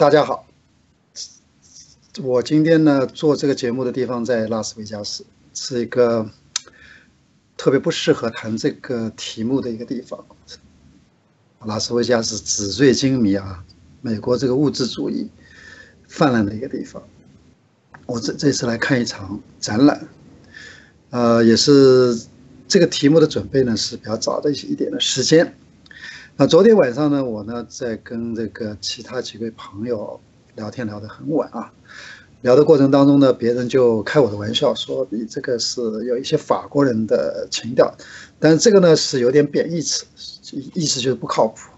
大家好，我今天呢做这个节目的地方在拉斯维加斯，是一个特别不适合谈这个题目的一个地方。拉斯维加斯纸醉金迷啊，美国这个物质主义泛滥的一个地方。我这这次来看一场展览，呃，也是这个题目的准备呢是比较早的一些一点的时间。那昨天晚上呢，我呢在跟这个其他几位朋友聊天聊得很晚啊，聊的过程当中呢，别人就开我的玩笑说你这个是有一些法国人的情调，但这个呢是有点贬义词，意思就是不靠谱。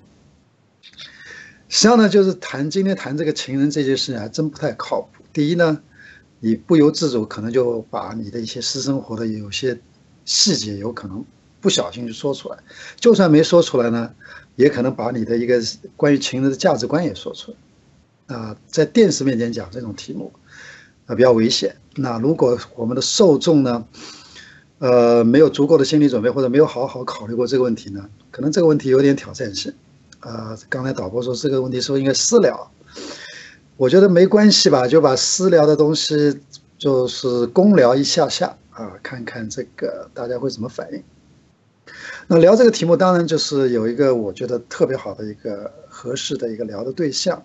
实际上呢，就是谈今天谈这个情人这件事情还真不太靠谱。第一呢，你不由自主可能就把你的一些私生活的有些细节有可能不小心就说出来，就算没说出来呢。也可能把你的一个关于情人的价值观也说出来，啊，在电视面前讲这种题目，啊比较危险。那如果我们的受众呢，呃，没有足够的心理准备，或者没有好好考虑过这个问题呢，可能这个问题有点挑战性。啊，刚才导播说这个问题是不是应该私聊？我觉得没关系吧，就把私聊的东西就是公聊一下下啊，看看这个大家会怎么反应。那聊这个题目，当然就是有一个我觉得特别好的一个合适的一个聊的对象，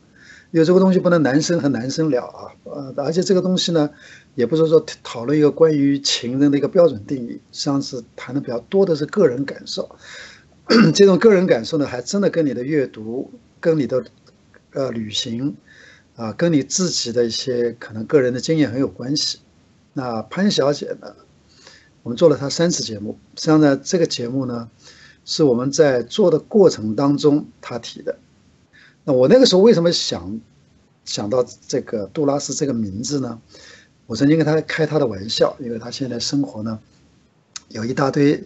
因为这个东西不能男生和男生聊啊，呃，而且这个东西呢，也不是说讨论一个关于情人的一个标准定义，上是谈的比较多的是个人感受，这种个人感受呢，还真的跟你的阅读、跟你的呃旅行啊，跟你自己的一些可能个人的经验很有关系。那潘小姐呢？我们做了他三次节目，实际上呢，这个节目呢，是我们在做的过程当中他提的。那我那个时候为什么想想到这个杜拉斯这个名字呢？我曾经跟他开他的玩笑，因为他现在生活呢有一大堆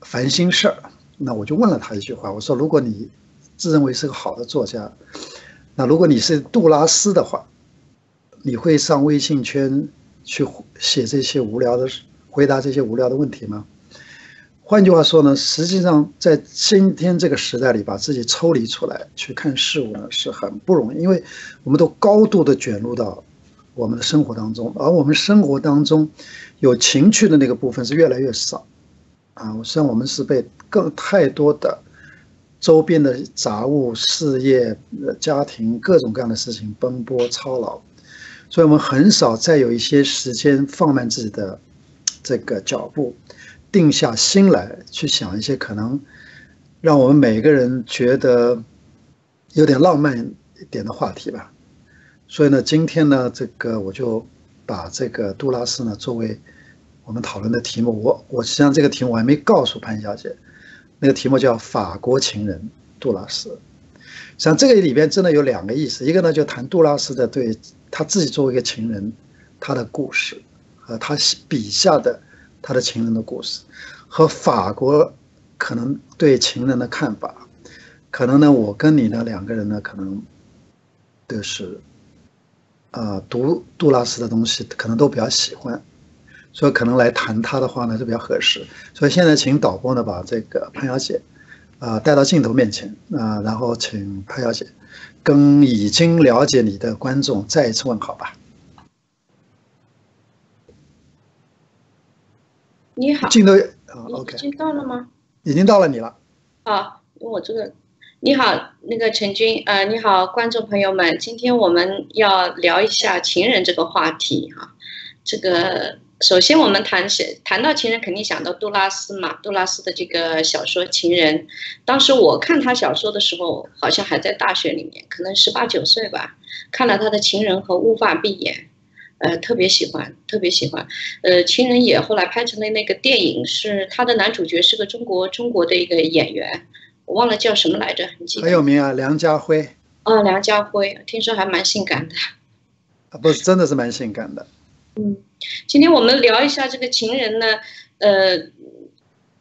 烦心事儿。那我就问了他一句话，我说：如果你自认为是个好的作家，那如果你是杜拉斯的话，你会上微信圈去写这些无聊的事？回答这些无聊的问题吗？换句话说呢，实际上在今天这个时代里，把自己抽离出来去看事物呢，是很不容易，因为我们都高度的卷入到我们的生活当中，而我们生活当中有情趣的那个部分是越来越少啊。实际上，我们是被更太多的周边的杂物、事业、家庭各种各样的事情奔波操劳，所以我们很少再有一些时间放慢自己的。这个脚步，定下心来去想一些可能让我们每个人觉得有点浪漫一点的话题吧。所以呢，今天呢，这个我就把这个杜拉斯呢作为我们讨论的题目。我我实际上这个题目我还没告诉潘小姐，那个题目叫《法国情人杜拉斯》。实际上这个里边真的有两个意思，一个呢就谈杜拉斯的对他自己作为一个情人他的故事。呃，他笔下的他的情人的故事，和法国可能对情人的看法，可能呢，我跟你呢两个人呢，可能都是啊读杜拉斯的东西，可能都比较喜欢，所以可能来谈他的话呢就比较合适。所以现在请导播呢把这个潘小姐啊带到镜头面前啊，然后请潘小姐跟已经了解你的观众再一次问好吧。你好，镜头啊，OK，已经到了吗？已经到了你了。好，我这个，你好，那个陈军，呃，你好，观众朋友们，今天我们要聊一下情人这个话题哈。这个首先我们谈起谈到情人，肯定想到杜拉斯嘛，杜拉斯的这个小说《情人》，当时我看他小说的时候，好像还在大学里面，可能十八九岁吧，看了他的《情人》和《无法闭眼》。呃，特别喜欢，特别喜欢。呃，情人也后来拍成了那个电影，是他的男主角是个中国中国的一个演员，我忘了叫什么来着，你记得？很有名啊，梁家辉。哦，梁家辉，听说还蛮性感的。啊，不是，真的是蛮性感的。嗯，今天我们聊一下这个情人呢，呃，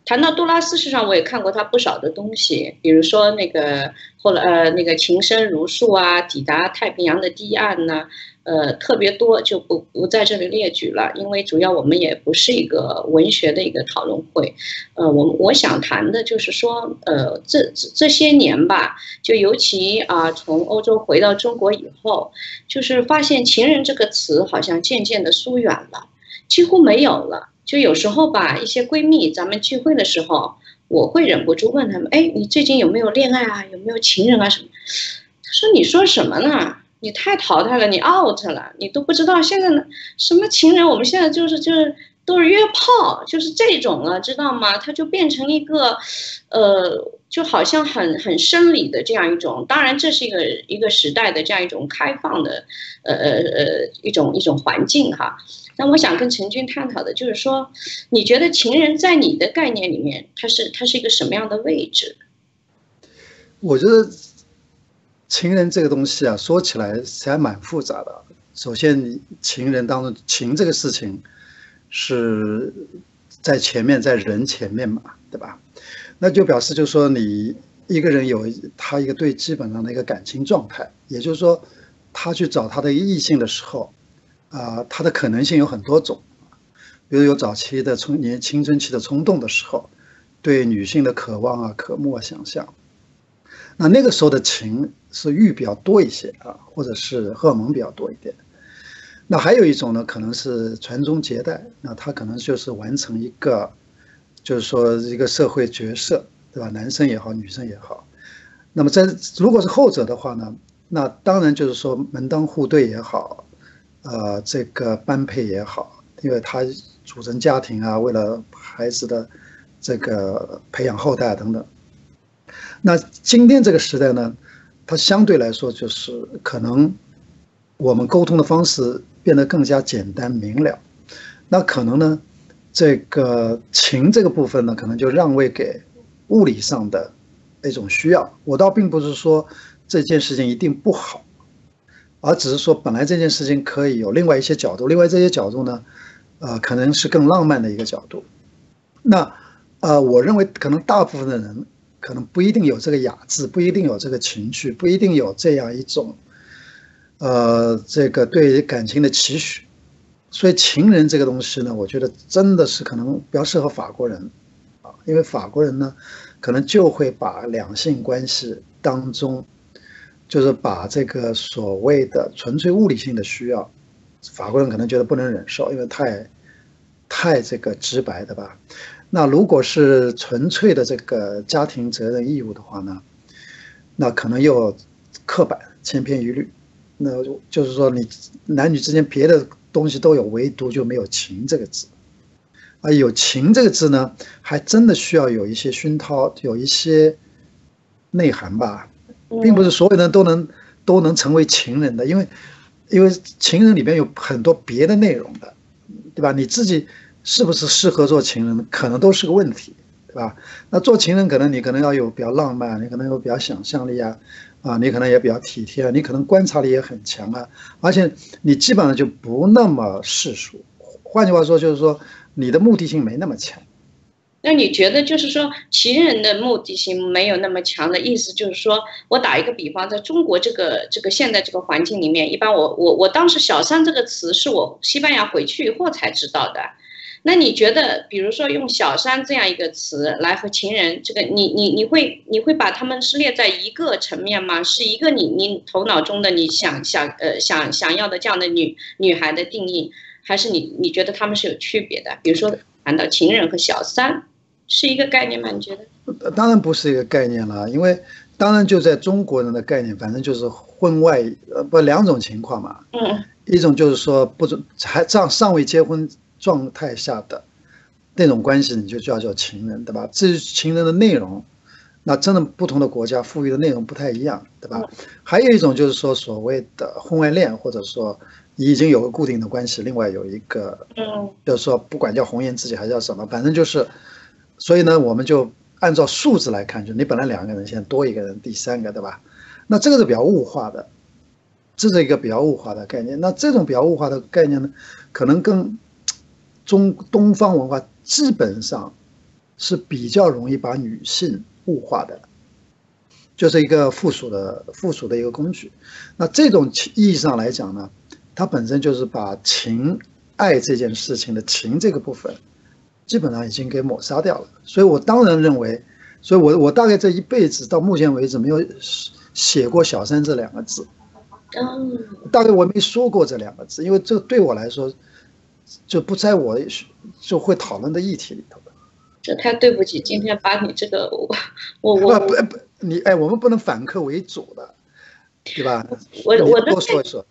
谈到杜拉斯，实际上我也看过他不少的东西，比如说那个后来呃那个情深如诉啊，抵达太平洋的堤岸呐。呃，特别多就不不在这里列举了，因为主要我们也不是一个文学的一个讨论会。呃，我我想谈的就是说，呃，这这些年吧，就尤其啊，从欧洲回到中国以后，就是发现“情人”这个词好像渐渐的疏远了，几乎没有了。就有时候吧，一些闺蜜咱们聚会的时候，我会忍不住问他们：“哎，你最近有没有恋爱啊？有没有情人啊？什么？”他说：“你说什么呢？”你太淘汰了，你 out 了，你都不知道现在呢什么情人，我们现在就是就是都是约炮，就是这种了，知道吗？它就变成一个，呃，就好像很很生理的这样一种。当然，这是一个一个时代的这样一种开放的，呃呃呃一种一种环境哈。那我想跟陈军探讨的就是说，你觉得情人在你的概念里面，它是它是一个什么样的位置？我觉得。情人这个东西啊，说起来还蛮复杂的。首先，情人当中情这个事情是在前面，在人前面嘛，对吧？那就表示就是说，你一个人有他一个最基本上的一个感情状态，也就是说，他去找他的异性的时候，啊，他的可能性有很多种，比如有早期的冲年青春期的冲动的时候，对女性的渴望啊、渴慕啊、想象。那那个时候的情是欲比较多一些啊，或者是荷尔蒙比较多一点。那还有一种呢，可能是传宗接代，那他可能就是完成一个，就是说一个社会角色，对吧？男生也好，女生也好。那么在如果是后者的话呢，那当然就是说门当户对也好，呃，这个般配也好，因为他组成家庭啊，为了孩子的这个培养后代等等。那今天这个时代呢，它相对来说就是可能我们沟通的方式变得更加简单明了。那可能呢，这个情这个部分呢，可能就让位给物理上的一种需要。我倒并不是说这件事情一定不好，而只是说本来这件事情可以有另外一些角度。另外这些角度呢，呃，可能是更浪漫的一个角度。那呃，我认为可能大部分的人。可能不一定有这个雅致，不一定有这个情绪，不一定有这样一种，呃，这个对于感情的期许。所以情人这个东西呢，我觉得真的是可能比较适合法国人啊，因为法国人呢，可能就会把两性关系当中，就是把这个所谓的纯粹物理性的需要，法国人可能觉得不能忍受，因为太，太这个直白的吧。那如果是纯粹的这个家庭责任义务的话呢，那可能又刻板、千篇一律。那就是说，你男女之间别的东西都有，唯独就没有情这个字。啊，有情这个字呢，还真的需要有一些熏陶，有一些内涵吧，并不是所有人都能都能成为情人的，因为因为情人里边有很多别的内容的，对吧？你自己。是不是适合做情人，可能都是个问题，对吧？那做情人，可能你可能要有比较浪漫，你可能有比较想象力啊，啊，你可能也比较体贴，你可能观察力也很强啊，而且你基本上就不那么世俗。换句话说，就是说你的目的性没那么强。那你觉得，就是说情人的目的性没有那么强的意思，就是说我打一个比方，在中国这个这个现在这个环境里面，一般我我我当时“小三”这个词是我西班牙回去以后才知道的。那你觉得，比如说用“小三”这样一个词来和情人，这个你你你会你会把他们是列在一个层面吗？是一个你你头脑中的你想想呃想想要的这样的女女孩的定义，还是你你觉得他们是有区别的？比如说谈到情人和小三，是一个概念吗？你觉得？当然不是一个概念了，因为当然就在中国人的概念，反正就是婚外呃不两种情况嘛。嗯。一种就是说不准还尚尚未结婚。状态下的那种关系，你就叫叫情人，对吧？至于情人的内容，那真的不同的国家赋予的内容不太一样，对吧？还有一种就是说所谓的婚外恋，或者说你已经有个固定的关系，另外有一个，嗯，就是说不管叫红颜知己还是叫什么，反正就是，所以呢，我们就按照数字来看，就你本来两个人，现在多一个人，第三个，对吧？那这个是比较物化的，这是一个比较物化的概念。那这种比较物化的概念呢，可能跟中东方文化基本上是比较容易把女性物化的，就是一个附属的附属的一个工具。那这种意义上来讲呢，它本身就是把情爱这件事情的情这个部分，基本上已经给抹杀掉了。所以我当然认为，所以我我大概这一辈子到目前为止没有写过“小三”这两个字。嗯，大概我没说过这两个字，因为这对我来说就不在我就会讨论的议题里头。这太对不起，今天把你这个我我我不不你哎，我们不能反客为主的，对吧？我我的多说一说。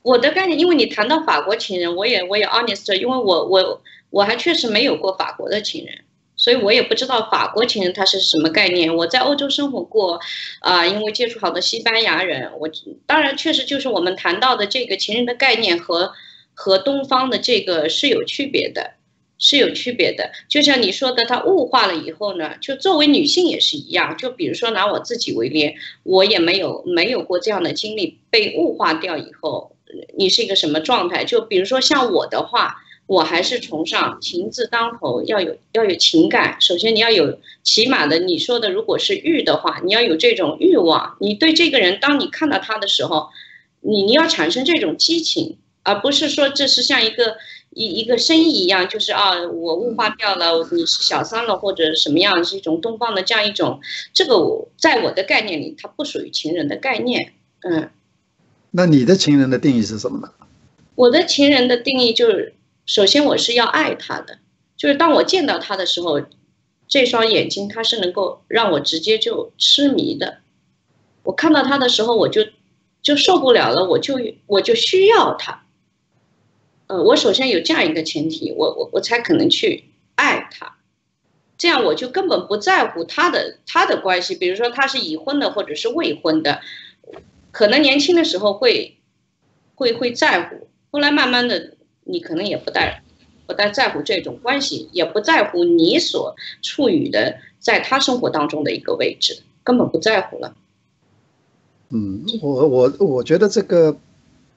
我的概念，因为你谈到法国情人，我也我也 honest，因为我我我还确实没有过法国的情人。所以我也不知道法国情人他是什么概念。我在欧洲生活过，啊，因为接触好多西班牙人，我当然确实就是我们谈到的这个情人的概念和和东方的这个是有区别的，是有区别的。就像你说的，他物化了以后呢，就作为女性也是一样。就比如说拿我自己为例，我也没有没有过这样的经历，被物化掉以后，你是一个什么状态？就比如说像我的话。我还是崇尚情字当头，要有要有情感。首先你要有起码的，你说的如果是欲的话，你要有这种欲望。你对这个人，当你看到他的时候，你你要产生这种激情，而不是说这是像一个一一个生意一样，就是啊，我物化掉了，你是小三了或者什么样，是一种东方的这样一种。这个我在我的概念里，它不属于情人的概念。嗯，那你的情人的定义是什么呢？我的情人的定义就是。首先，我是要爱他的，就是当我见到他的时候，这双眼睛他是能够让我直接就痴迷的。我看到他的时候，我就就受不了了，我就我就需要他。呃，我首先有这样一个前提，我我我才可能去爱他，这样我就根本不在乎他的他的关系，比如说他是已婚的或者是未婚的，可能年轻的时候会会会在乎，后来慢慢的。你可能也不太不太在乎这种关系，也不在乎你所处于的在他生活当中的一个位置，根本不在乎了。嗯，我我我觉得这个，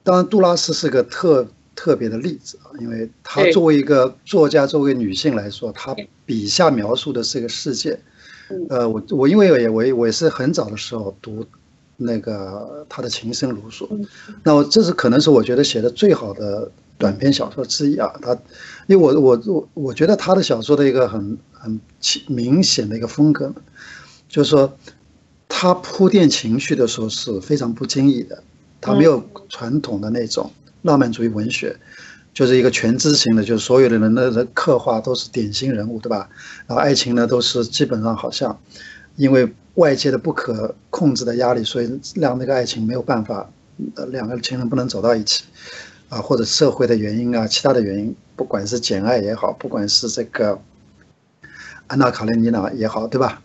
当然杜拉斯是个特特别的例子啊，因为她作为一个作家，作为女性来说，她笔下描述的是一个世界。呃，我我因为也我我也是很早的时候读那个她的情深如诉，那我这是可能是我觉得写的最好的。短篇小说之一啊，她，因为我我我我觉得她的小说的一个很很明显的一个风格，就是说，他铺垫情绪的时候是非常不经意的，他没有传统的那种浪漫主义文学，就是一个全知型的，就是所有的人的刻画都是典型人物，对吧？然后爱情呢，都是基本上好像因为外界的不可控制的压力，所以让那个爱情没有办法，呃，两个情人不能走到一起。啊，或者社会的原因啊，其他的原因，不管是简爱也好，不管是这个安娜卡列尼娜也好，对吧？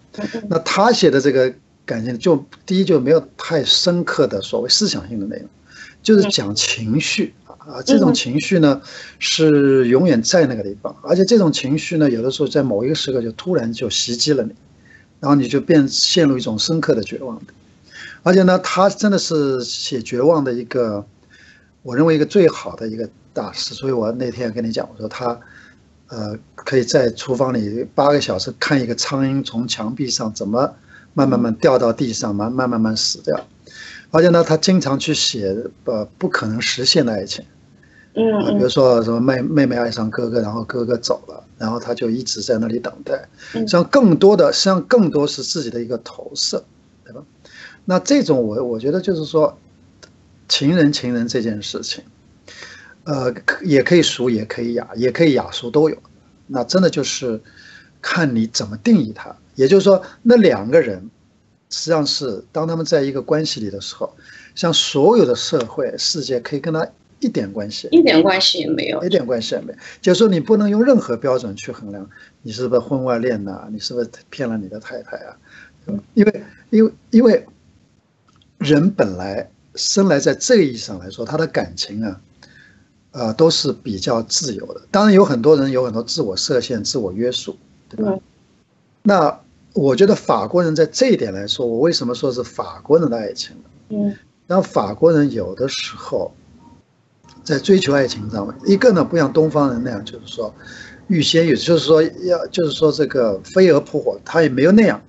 那他写的这个感情，就第一就没有太深刻的所谓思想性的内容，就是讲情绪啊，这种情绪呢是永远在那个地方，而且这种情绪呢，有的时候在某一个时刻就突然就袭击了你，然后你就变陷入一种深刻的绝望的，而且呢，他真的是写绝望的一个。我认为一个最好的一个大师，所以我那天跟你讲，我说他，呃，可以在厨房里八个小时看一个苍蝇从墙壁上怎么慢慢慢掉到地上，慢慢慢慢死掉，而且呢，他经常去写呃不可能实现的爱情，嗯，比如说什么妹妹妹爱上哥哥，然后哥哥走了，然后他就一直在那里等待，实际上更多的实际上更多是自己的一个投射，对吧？那这种我我觉得就是说。情人，情人这件事情，呃，也可以俗，也可以雅，也可以雅俗都有。那真的就是看你怎么定义它。也就是说，那两个人实际上是当他们在一个关系里的时候，像所有的社会世界可以跟他一点关系，一点关系也没有，一点关系也没有。就是说，你不能用任何标准去衡量你是不是婚外恋呐，你是不是骗了你的太太啊？因为，因为，因为人本来。生来在这个意义上来说，他的感情啊，呃，都是比较自由的。当然，有很多人有很多自我设限、自我约束，对吧？那我觉得法国人在这一点来说，我为什么说是法国人的爱情呢？嗯，让法国人有的时候在追求爱情上面，一个呢不像东方人那样，就是说欲仙欲，就是说要就是说这个飞蛾扑火，他也没有那样，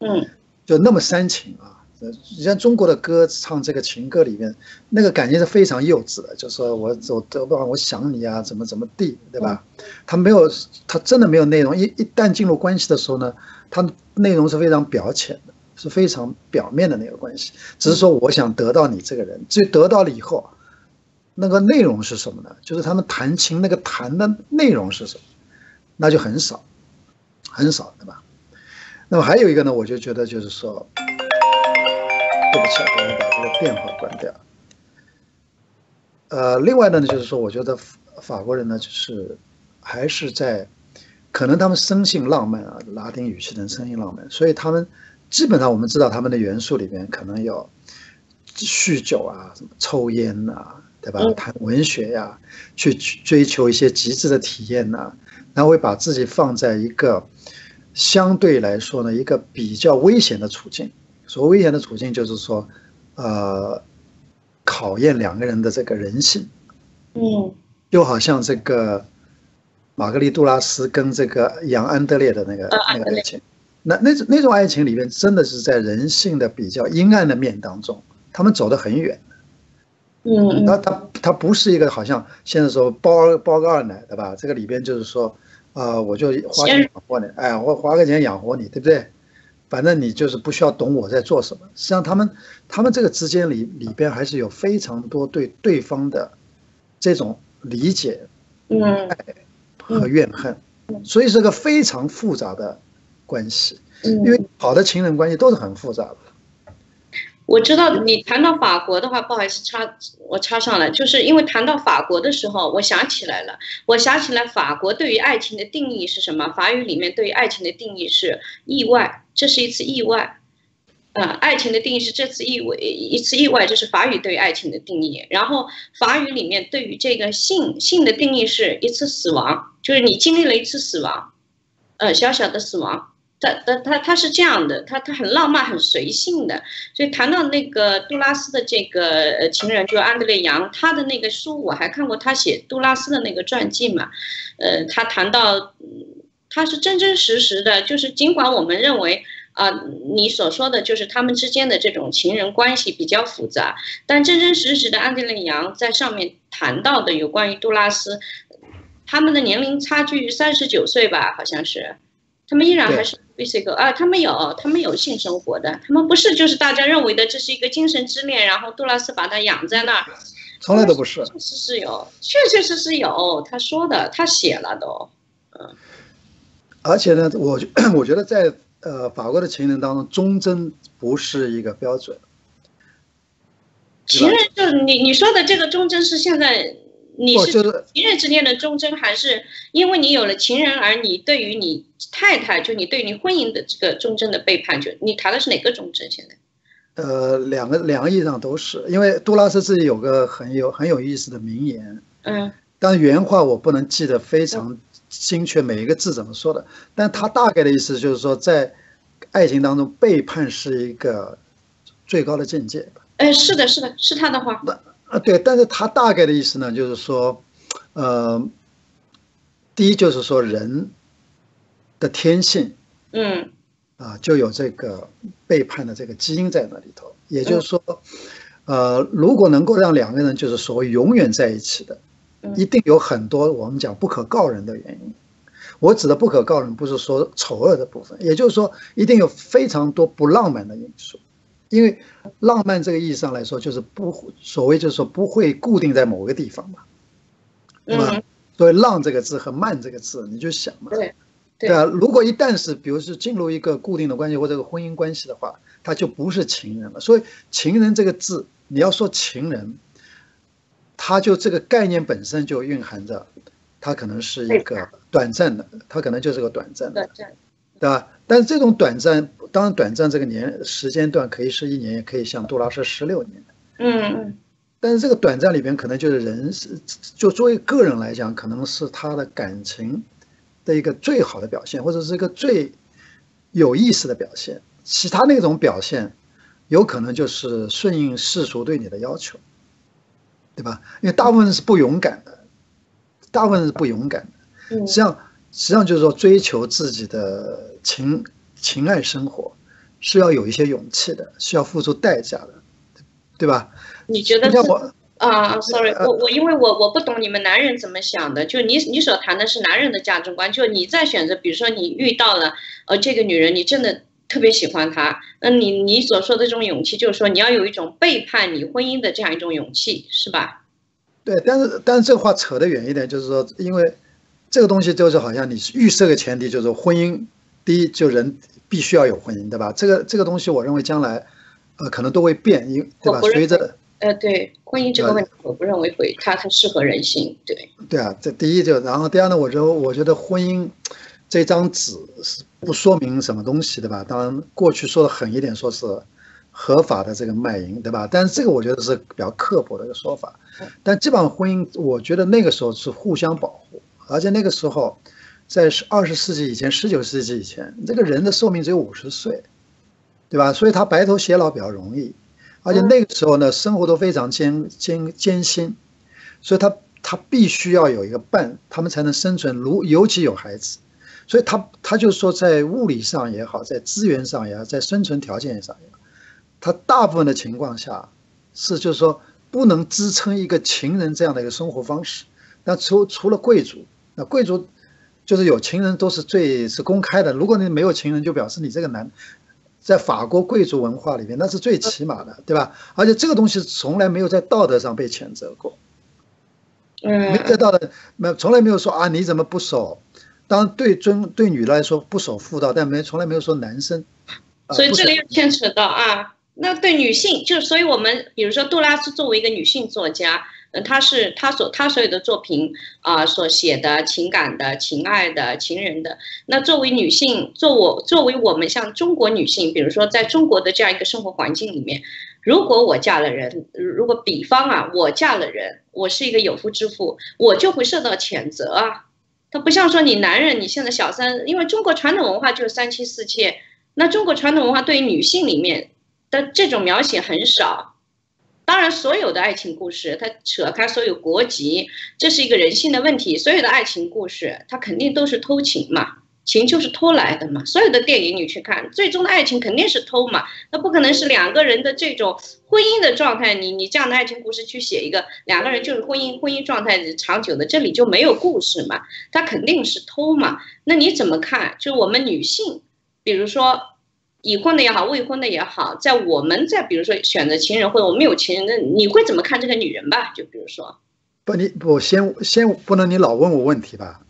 嗯就那么煽情啊。呃你像中国的歌唱这个情歌里面，那个感情是非常幼稚的，就是说我我得不到我想你啊，怎么怎么地，对吧？他没有，他真的没有内容。一一旦进入关系的时候呢，他内容是非常表浅的，是非常表面的那个关系。只是说我想得到你这个人，至于得到了以后，那个内容是什么呢？就是他们弹琴那个弹的内容是什么，那就很少，很少，对吧？那么还有一个呢，我就觉得就是说，对不起，我要把这个电话关掉。呃，另外呢，就是说，我觉得法国人呢，就是还是在，可能他们生性浪漫啊，拉丁语系的人生性浪漫，所以他们基本上我们知道他们的元素里边可能有酗酒啊，什么抽烟呐、对吧？嗯谈文学呀、去去追求一些极致的体验呐、然后会把自己放在一个相对来说呢，一个比较危险的处境。所谓危险的处境，就是说，呃，考验两个人的这个人性。嗯就好像这个玛格丽杜拉斯跟这个杨安德烈的那个那个爱情，那那种那种爱情里面，真的是在人性的比较阴暗的面当中，他们走得很远。嗯那他他他不是一个好像现在说包包个二奶，对吧？这个里边就是说，呃，我就花钱养活你，哎，我花个钱养活你，对不对？反正你就是不需要懂我在做什么。实际上，他们他们这个之间里里边还是有非常多对对方的这种理解嗯和怨恨，所以是个非常复杂的关系。嗯，因为好的情人关系都是很复杂的。我知道你谈到法国的话，不好意思插我插上来，就是因为谈到法国的时候，我想起来了，我想起来法国对于爱情的定义是什么？法语里面对于爱情的定义是意外，这是一次意外。呃，爱情的定义是这次意外一次意外，这是法语对爱情的定义。然后法语里面对于这个性性的定义是一次死亡，就是你经历了一次死亡，呃，小小的死亡。他他他他是这样的，他他很浪漫，很随性的。所以谈到那个杜拉斯的这个情人，就是安德烈杨，他的那个书我还看过，他写杜拉斯的那个传记嘛，呃，他谈到，他是真真实实的，就是尽管我们认为啊、你所说的就是他们之间的这种情人关系比较复杂，但真真实实的安德烈杨在上面谈到的有关于杜拉斯，他们的年龄差距三十九岁吧，好像是。他们依然还是 basic 啊，他们有他们有性生活的，他们不是就是大家认为的这是一个精神之恋，然后杜拉斯把他养在那儿，从来都不是。确实是有，确确实实有，他说的，他写了都，嗯而且呢，我觉 我觉得在呃法国的情人当中，忠贞不是一个标准。情人就是你你说的这个忠贞是现在你是是情人之间的忠贞，还是因为你有了情人而你对于你太太，就你对你婚姻的这个忠贞的背叛，就你谈的是哪个忠贞？现在？呃，两个两个意义上都是，因为杜拉斯自己有个很有很有意思的名言，嗯但原话我不能记得非常精确每一个字怎么说的，但他大概的意思就是说，在爱情当中背叛是一个最高的境界。哎，是的，是的，是他的话，啊，对，但是他大概的意思呢，就是说，呃，第一就是说人的天性嗯啊，就有这个背叛的这个基因在那里头。也就是说，呃，如果能够让两个人就是所谓永远在一起的，嗯一定有很多我们讲不可告人的原因。我指的不可告人，不是说丑恶的部分，也就是说，一定有非常多不浪漫的因素。因为浪漫这个意义上来说，就是不所谓就是说不会固定在某个地方嘛。对吧嗯，所以“浪”这个字和“慢”这个字，你就想嘛，对对对啊。如果一旦是，比如是进入一个固定的关系或者个婚姻关系的话，他就不是情人了。所以“情人”这个字，你要说情人，它就这个概念本身就蕴含着，它可能是一个短暂的，它可能就是个短暂的对，吧？但是这种短暂，当然短暂这个年时间段可以是一年，也可以像杜拉斯十六年。嗯嗯但是这个短暂里边，可能就是人是，就作为个人来讲，可能是他的感情的一个最好的表现，或者是一个最有意思的表现。其他那种表现，有可能就是顺应世俗对你的要求，对吧？因为大部分是不勇敢的，大部分是不勇敢的。嗯实际上，实际上就是说追求自己的情情爱生活是要有一些勇气的，需要付出代价的，对吧？你觉得像我啊，sorry，我我因为我我不懂你们男人怎么想的，就你你所谈的是男人的价值观，就你在选择，比如说你遇到了呃这个女人，你真的特别喜欢他，那你你所说的这种勇气，就是说你要有一种背叛你婚姻的这样一种勇气，是吧？对，但是但是这个话扯得远一点，就是说，因为这个东西就是好像你预设个前提，就是婚姻，第一就人必须要有婚姻，对吧？这个这个东西，我认为将来呃可能都会变，因对吧？随着呃，对婚姻这个问题，我不认为会它它适合人性，对。对啊，这第一就，然后第二呢，我觉得我觉得婚姻这张纸是不说明什么东西，对吧？当然过去说的狠一点，说是合法的这个卖淫，对吧？但是这个我觉得是比较刻薄的一个说法。但基本上婚姻，我觉得那个时候是互相保护，而且那个时候在二十世纪以前、十九世纪以前，这个人的寿命只有五十岁，对吧？所以他白头偕老比较容易。而且那个时候呢，生活都非常艰艰艰辛，所以他他必须要有一个伴，他们才能生存。如尤其有孩子，所以他他就说，在物理上也好，在资源上也好，在生存条件上也好，他大部分的情况下是就是说不能支撑一个情人这样的一个生活方式。那除除了贵族，那贵族就是有情人都是最是公开的。如果你没有情人，就表示你这个男。在法国贵族文化里面，那是最起码的，对吧？而且这个东西从来没有在道德上被谴责过，嗯，没在道德没从来没有说啊你怎么不守？当然对尊对女来说不守妇道，但没从来没有说男生。所以这里又牵扯到啊，那对女性就所以我们比如说杜拉斯作为一个女性作家。嗯，她是她所她所有的作品啊，所写的情感的、情爱的、情人的。那作为女性，作我作为我们像中国女性，比如说在中国的这样一个生活环境里面，如果我嫁了人，如果比方啊，我嫁了人，我是一个有夫之妇，我就会受到谴责啊。他不像说你男人，你现在小三，因为中国传统文化就是三妻四妾，那中国传统文化对于女性里面的这种描写很少。当然，所有的爱情故事，它扯开所有国籍，这是一个人性的问题。所有的爱情故事，它肯定都是偷情嘛，情就是偷来的嘛。所有的电影你去看，最终的爱情肯定是偷嘛，那不可能是两个人的这种婚姻的状态。你你这样的爱情故事去写一个两个人就是婚姻婚姻状态长久的，这里就没有故事嘛，它肯定是偷嘛。那你怎么看？就我们女性，比如说。已婚的也好，未婚的也好，在我们在比如说选择情人或者我们有情人，那你会怎么看这个女人吧？就比如说，不，你我先先不能你老问我问题吧？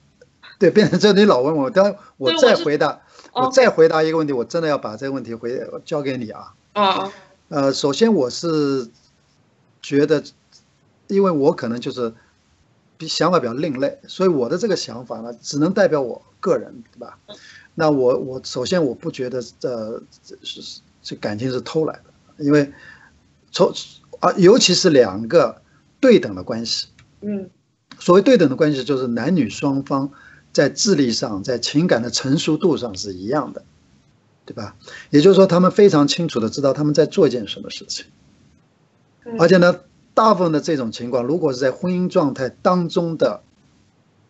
对，变成这你老问我，但我再回答，我再回答一个问题，我真的要把这个问题回交给你啊。啊呃，首先我是觉得，因为我可能就是比想法比较另类，所以我的这个想法呢，只能代表我个人，对吧？那我我首先我不觉得这是这感情是偷来的，因为从啊尤其是两个对等的关系，嗯，所谓对等的关系就是男女双方在智力上在情感的成熟度上是一样的，对吧？也就是说他们非常清楚的知道他们在做一件什么事情，而且呢，大部分的这种情况，如果是在婚姻状态当中的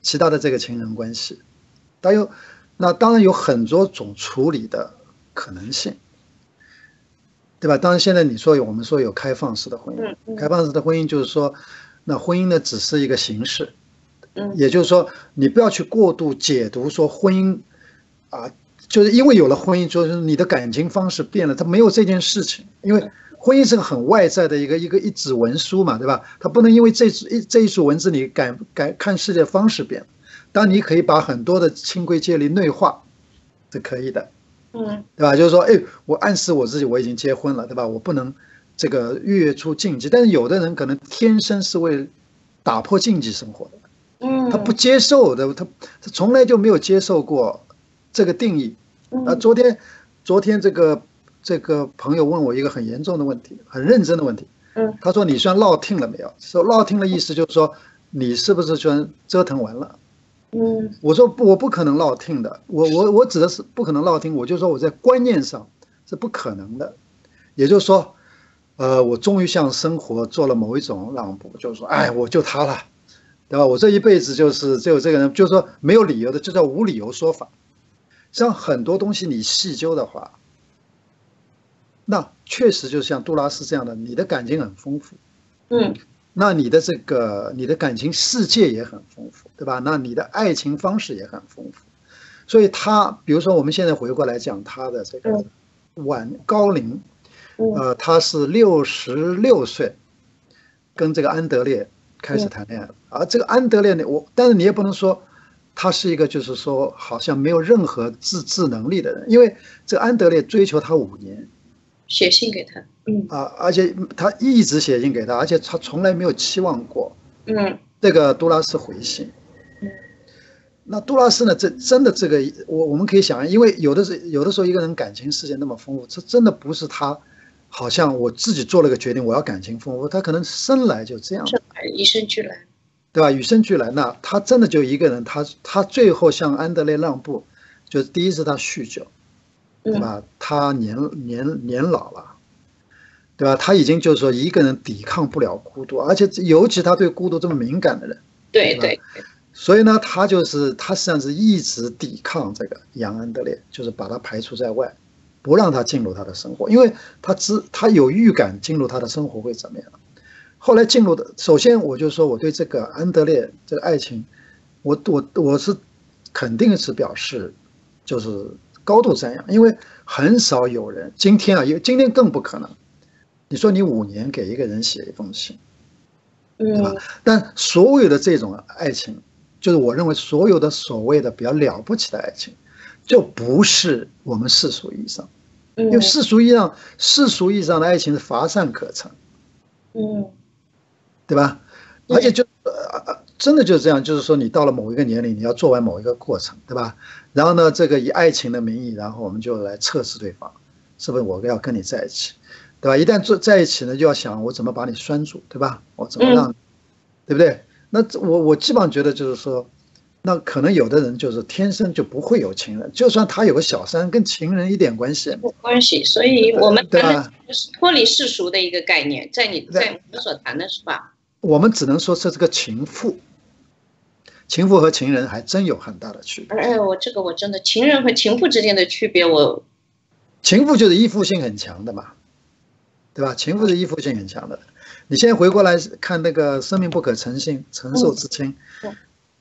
其他的这个情人关系，它有。那当然有很多种处理的可能性，对吧？当然，现在你说有我们说有开放式的婚姻，开放式的婚姻就是说，那婚姻呢只是一个形式，嗯，也就是说，你不要去过度解读说婚姻，啊，就是因为有了婚姻，就是你的感情方式变了，它没有这件事情，因为婚姻是个很外在的一个一个一纸文书嘛，对吧？它不能因为这一这一组文字你改改看世界方式变了。当你可以把很多的清规戒律内化，是可以的，嗯，对吧？就是说，哎，我暗示我自己我已经结婚了，对吧？我不能这个越出禁忌。但是有的人可能天生是为打破禁忌生活的，嗯，他不接受的，他他从来就没有接受过这个定义。啊，昨天昨天这个这个朋友问我一个很严重的问题，很认真的问题，嗯，他说你算落听了没有？说落听的意思就是说你是不是算折腾完了？嗯，我说不，我不可能落听的。我我我指的是不可能落听，我就说我在观念上是不可能的。也就是说，呃，我终于向生活做了某一种让步，就是说，哎，我就他了，对吧？我这一辈子就是只有这个人，就是说没有理由的，就叫无理由说法。像很多东西你细究的话，那确实就像杜拉斯这样的，你的感情很丰富，嗯，那你的这个你的感情世界也很丰富，对吧？那你的爱情方式也很丰富。所以他，比如说我们现在回过来讲他的这个晚高龄，呃，他是六十六岁，跟这个安德烈。开始谈恋爱了，而这个安德烈呢，我但是你也不能说他是一个就是说好像没有任何自制能力的人，因为这个安德烈追求他五年，写信给他，嗯。啊，而且他一直写信给他，而且他从来没有期望过，嗯，这个杜拉斯回信，嗯，那杜拉斯呢，这真的这个我我们可以想，因为有的是有的时候一个人感情世界那么丰富，这真的不是他。好像我自己做了个决定，我要感情丰富，他可能生来就这样，与生俱来，对吧？与生俱来，那他真的就一个人，他他最后向安德烈让步，就是第一次他酗酒，对吧？他年年年老了，对吧？他已经就是说一个人抵抗不了孤独，而且尤其他对孤独这么敏感的人，对对，所以呢，他就是他实际上是一直抵抗这个杨安德烈，就是把他排除在外。不让他进入他的生活，因为他知他有预感进入他的生活会怎么样。后来进入的，首先我就说我对这个安德烈这个爱情，我我我是肯定是表示就是高度赞扬，因为很少有人今天啊，因为今天更不可能。你说你五年给一个人写一封信，对吧？但所有的这种爱情，就是我认为所有的所谓的比较了不起的爱情。就不是我们世俗意义上，因为世俗意义上世俗意义上的爱情是乏善可陈，嗯，对吧？而且就呃真的就是这样，就是说你到了某一个年龄，你要做完某一个过程，对吧？然后呢，这个以爱情的名义，然后我们就来测试对方是不是我要跟你在一起，对吧？一旦做在一起呢，就要想我怎么把你拴住，对吧？我怎么让，对不对？那我我基本上觉得就是说。那可能有的人就是天生就不会有情人，就算他有个小三，跟情人一点关系没关系。所以我们谈的是脱离世俗的一个概念，在你在我们所谈的是吧？我们只能说是这个情妇，情妇和情人还真有很大的区别。哎，我这个我真的情人和情妇之间的区别，我情妇就是依附性很强的嘛，对吧？情妇是依附性很强的。你现在回过来看那个生命不可诚信承受之轻。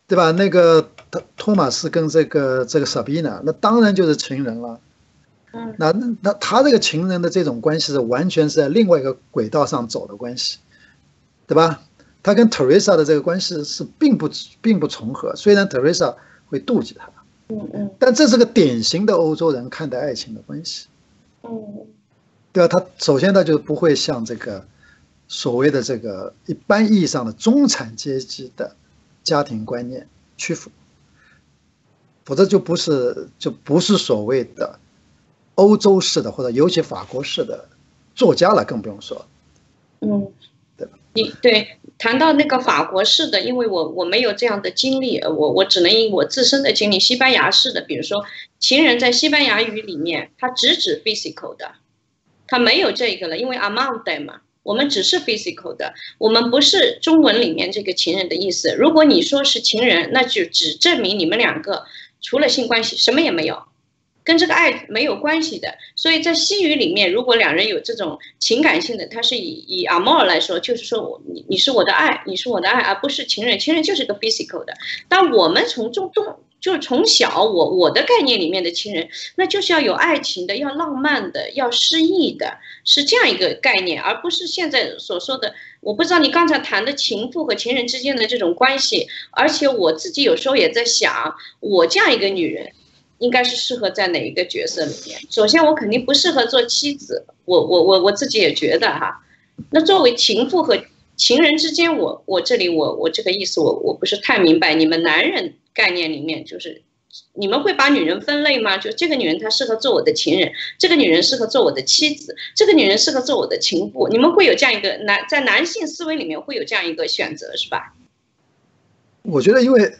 对吧？那个托托马斯跟这个这个萨比娜，那当然就是情人了。嗯，那那他这个情人的这种关系是完全是在另外一个轨道上走的关系，对吧？他跟 Teresa 的这个关系是并不并不重合，虽然 Teresa 会妒忌他，嗯嗯，但这是个典型的欧洲人看待爱情的关系。嗯，对吧？他首先他就不会像这个所谓的这个一般意义上的中产阶级的。家庭观念屈服，否则就不是就不是所谓的欧洲式的或者尤其法国式的作家了，更不用说。嗯，对吧？你对谈到那个法国式的，因为我我没有这样的经历，我我只能以我自身的经历，西班牙式的，比如说情人在西班牙语里面，它直指 physical 的，它没有这个了，因为 amante 嘛。我们只是 physical 的，我们不是中文里面这个情人的意思。如果你说是情人，那就只证明你们两个除了性关系什么也没有，跟这个爱没有关系的。所以在西语里面，如果两人有这种情感性的，它是以以 amor 来说，就是说我你你是我的爱，你是我的爱，而不是情人。情人就是个 physical 的。但我们从中中。就是从小我我的概念里面的情人，那就是要有爱情的，要浪漫的，要诗意的，是这样一个概念，而不是现在所说的。我不知道你刚才谈的情妇和情人之间的这种关系，而且我自己有时候也在想，我这样一个女人，应该是适合在哪一个角色里面？首先，我肯定不适合做妻子，我我我我自己也觉得哈。那作为情妇和情人之间，我我这里我我这个意思，我我不是太明白你们男人。概念里面就是，你们会把女人分类吗？就这个女人她适合做我的情人，这个女人适合做我的妻子，这个女人适合做我的情妇。你们会有这样一个男在男性思维里面会有这样一个选择是吧？我觉得，因为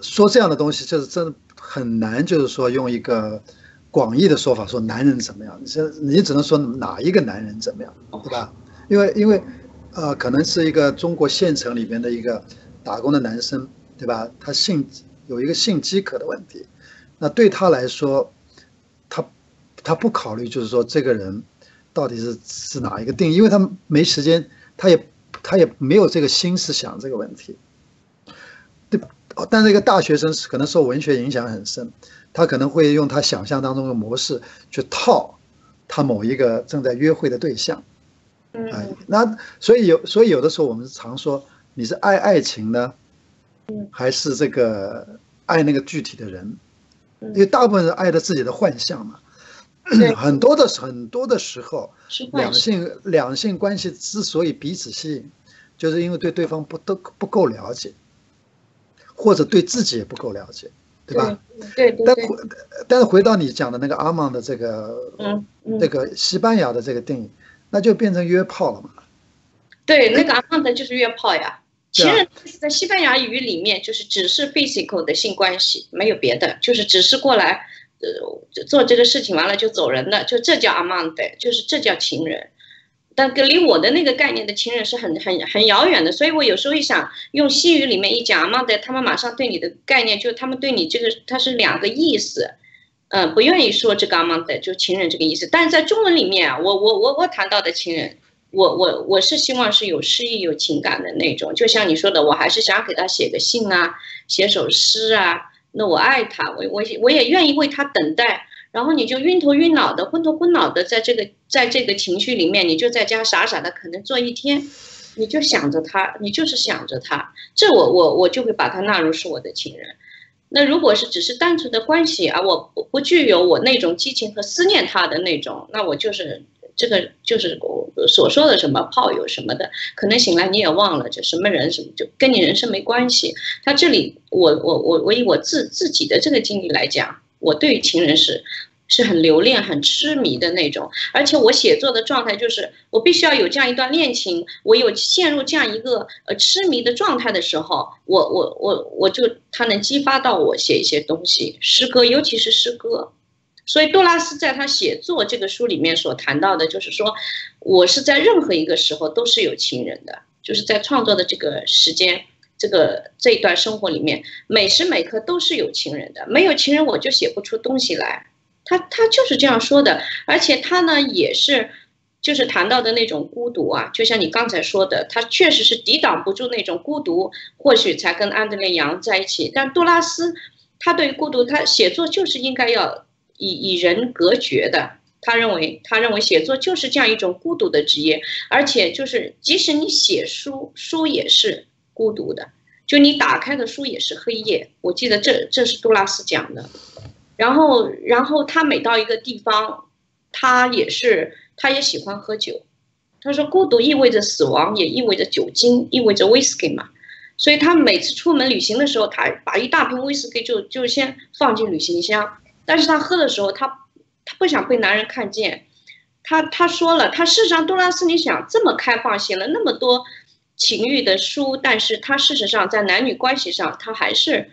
说这样的东西就是真的很难，就是说用一个广义的说法说男人怎么样，你你只能说哪一个男人怎么样，对吧？因为因为呃，可能是一个中国县城里边的一个。打工的男生，对吧？他性有一个性饥渴的问题，那对他来说，他他不考虑就是说这个人到底是是哪一个定义，因为他没时间，他也他也没有这个心思想这个问题。对，但是一个大学生可能受文学影响很深，他可能会用他想象当中的模式去套他某一个正在约会的对象。嗯，那所以有所以有的时候我们常说你是爱爱情呢，还是这个爱那个具体的人？因为大部分人爱的自己的幻象嘛。很多的很多的时候，两性两性关系之所以彼此吸引，就是因为对对方不都不够了解，或者对自己也不够了解，对吧？对。但回但是回到你讲的那个阿曼的这个，嗯，这个西班牙的这个电影。那就变成约炮了嘛？对，那个阿曼的就是约炮呀。情人在西班牙语里面就是只是 physical 的性关系，没有别的，就是只是过来呃做这个事情完了就走人的，就这叫 amante，，就是这叫情人。但跟离我的那个概念的情人是很很很遥远的，所以我有时候一想用西语里面一讲 amante，，他们马上对你的概念就他们对你这个它是两个意思。嗯，不愿意说这个 amante 就情人这个意思，但是在中文里面啊，我我我我谈到的情人，我我我是希望是有诗意、有情感的那种，就像你说的，我还是想给他写个信啊，写首诗啊，那我爱他，我我我也愿意为他等待，然后你就晕头晕脑的、昏头昏脑的，在这个在这个情绪里面，你就在家傻傻的可能坐一天，你就想着他，你就是想着他，这我我我就会把他纳入是我的情人。那如果是只是单纯的关系啊，我不不具有我那种激情和思念他的那种，那我就是这个就是我所说的什么炮友什么的，可能醒来你也忘了这什么人什么，就跟你人生没关系。他这里我我我我以我自自己的这个经历来讲，我对于情人是。是很留恋、很痴迷的那种，而且我写作的状态就是，我必须要有这样一段恋情，我有陷入这样一个呃痴迷的状态的时候，我我我我就它能激发到我写一些东西，诗歌，尤其是诗歌。所以杜拉斯在他写作这个书里面所谈到的，就是说我是在任何一个时候都是有情人的，就是在创作的这个时间，这个这一段生活里面，每时每刻都是有情人的，没有情人我就写不出东西来。他他就是这样说的，而且他呢也是，就是谈到的那种孤独啊，就像你刚才说的，他确实是抵挡不住那种孤独，或许才跟安德烈杨在一起。但杜拉斯，他对于孤独，他写作就是应该要以以人隔绝的。他认为，他认为写作就是这样一种孤独的职业，而且就是即使你写书，书也是孤独的，就你打开的书也是黑夜。我记得这这是杜拉斯讲的。然后，然后他每到一个地方，他也是，他也喜欢喝酒。他说，孤独意味着死亡，也意味着酒精，意味着威士忌嘛。所以他每次出门旅行的时候，他把一大瓶威士忌就就先放进旅行箱。但是他喝的时候，他他不想被男人看见。他他说了，他事实上，杜拉斯，你想这么开放，写了那么多情欲的书，但是他事实上在男女关系上，他还是。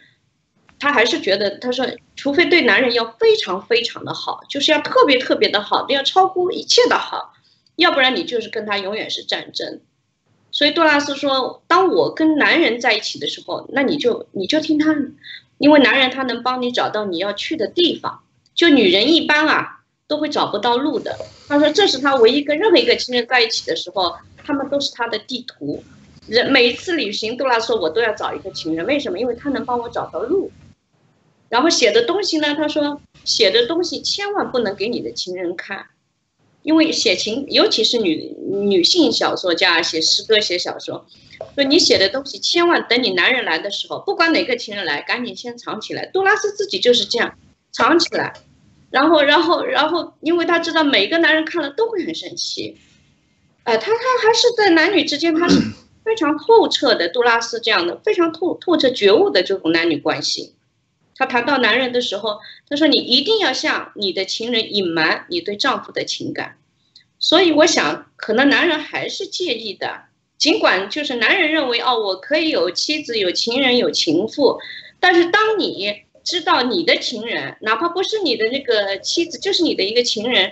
他还是觉得，他说，除非对男人要非常非常的好，就是要特别特别的好，要超乎一切的好，要不然你就是跟他永远是战争。所以杜拉斯说，当我跟男人在一起的时候，那你就你就听他，因为男人他能帮你找到你要去的地方，就女人一般啊都会找不到路的。他说，这是他唯一跟任何一个情人在一起的时候，他们都是他的地图。人每一次旅行，杜拉说，我都要找一个情人，为什么？因为他能帮我找到路。然后写的东西呢？他说写的东西千万不能给你的情人看，因为写情，尤其是女女性小说家写诗歌、写小说，说你写的东西千万等你男人来的时候，不管哪个情人来，赶紧先藏起来。杜拉斯自己就是这样藏起来，然后，然后，然后，因为他知道每个男人看了都会很生气，哎，他他还是在男女之间，他是 非常透彻的。杜拉斯这样的非常透透彻觉悟的这种男女关系。他谈到男人的时候，他说：“你一定要向你的情人隐瞒你对丈夫的情感。”所以我想，可能男人还是介意的。尽管就是男人认为哦，我可以有妻子、有情人、有情妇，但是当你知道你的情人，哪怕不是你的那个妻子，就是你的一个情人，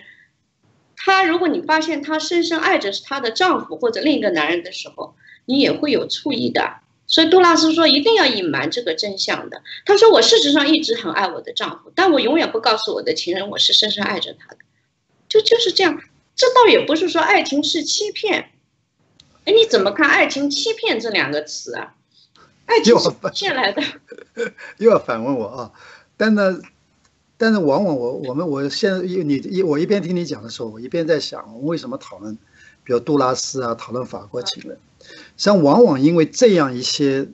他如果你发现他深深爱着他的丈夫或者另一个男人的时候，你也会有醋意的。所以杜拉斯说一定要隐瞒这个真相的。他说我事实上一直很爱我的丈夫，但我永远不告诉我的情人我是深深爱着他的。就就是这样，这倒也不是说爱情是欺骗。哎，你怎么看“爱情欺骗”这两个词啊？爱情是骗来的。又要反问我啊？但呢，但是往往我我们我现在一你一我一边听你讲的时候，我一边在想，我们为什么讨论，比如杜拉斯啊，讨论法国情人，实际上往往因为这样一些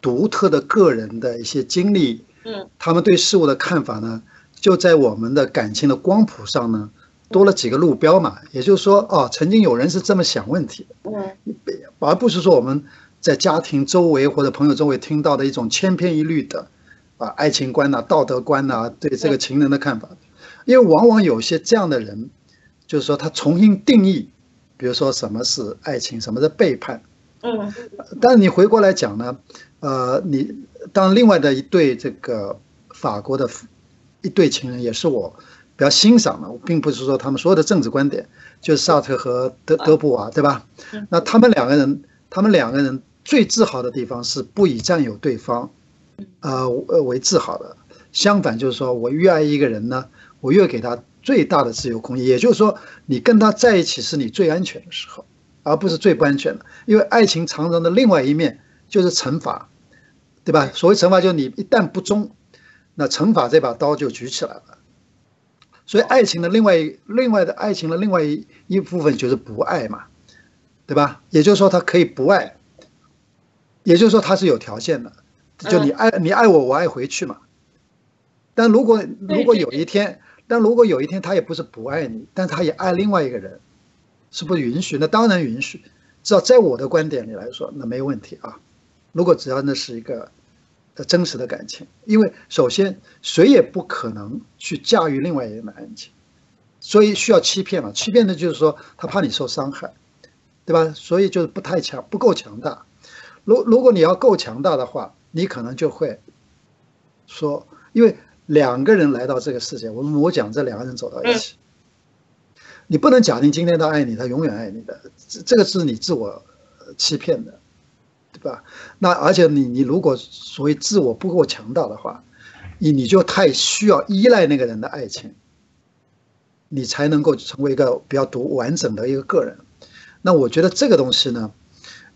独特的个人的一些经历，嗯，他们对事物的看法呢，就在我们的感情的光谱上呢。多了几个路标嘛，也就是说，哦，曾经有人是这么想问题的，嗯，而不是说我们在家庭周围或者朋友周围听到的一种千篇一律的，啊，爱情观呐、道德观呐，对这个情人的看法，因为往往有些这样的人，就是说他重新定义，比如说什么是爱情，什么是背叛，嗯，但是你回过来讲呢，呃，你当另外的一对这个法国的一对情人也是我。比较欣赏的，并不是说他们所有的政治观点，就是萨特和德德布瓦，对吧？那他们两个人，他们两个人最自豪的地方是不以占有对方，呃为自豪的。相反，就是说我越爱一个人呢，我越给他最大的自由空间。也就是说，你跟他在一起是你最安全的时候，而不是最不安全的。因为爱情常常的另外一面就是惩罚，对吧？所谓惩罚，就是你一旦不忠，那惩罚这把刀就举起来了。所以，爱情的另外另外的爱情的另外一一部分就是不爱嘛，对吧？也就是说，他可以不爱，也就是说，他是有条件的，就你爱你爱我，我爱回去嘛。但如果如果有一天，但如果有一天他也不是不爱你，但他也爱另外一个人，是不允许？那当然允许。至少在我的观点里来说，那没问题啊。如果只要那是一个。真实的感情，因为首先谁也不可能去驾驭另外一个人的爱情，所以需要欺骗嘛。欺骗的就是说他怕你受伤害，对吧？所以就是不太强，不够强大。如如果你要够强大的话，你可能就会说，因为两个人来到这个世界，我们我讲这两个人走到一起，你不能假定今天他爱你，他永远爱你的，这这个是你自我欺骗的。对吧？那而且你你如果所谓自我不够强大的话，你你就太需要依赖那个人的爱情，你才能够成为一个比较独完整的一个个人。那我觉得这个东西呢，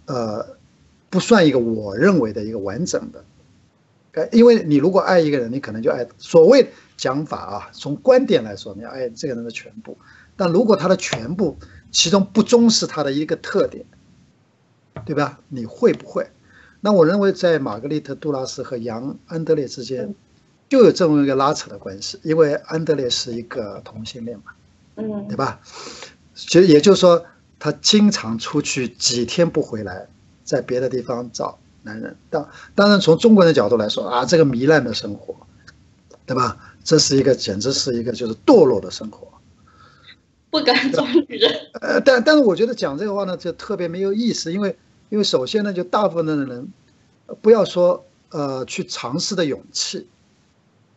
呃，不算一个我认为的一个完整的。呃，因为你如果爱一个人，你可能就爱所谓讲法啊，从观点来说，你爱这个人的全部。但如果他的全部其中不忠是他的一个特点。对吧？你会不会？那我认为在玛格丽特·杜拉斯和杨安德烈之间，就有这么一个拉扯的关系，因为安德烈是一个同性恋嘛，嗯，对吧？其实也就是说，他经常出去几天不回来，在别的地方找男人。当当然，从中国人的角度来说啊，这个糜烂的生活，对吧？这是一个简直是一个就是堕落的生活，不敢找女人。呃，但但是我觉得讲这个话呢，就特别没有意思，因为。因为首先呢，就大部分的人，不要说呃去尝试的勇气，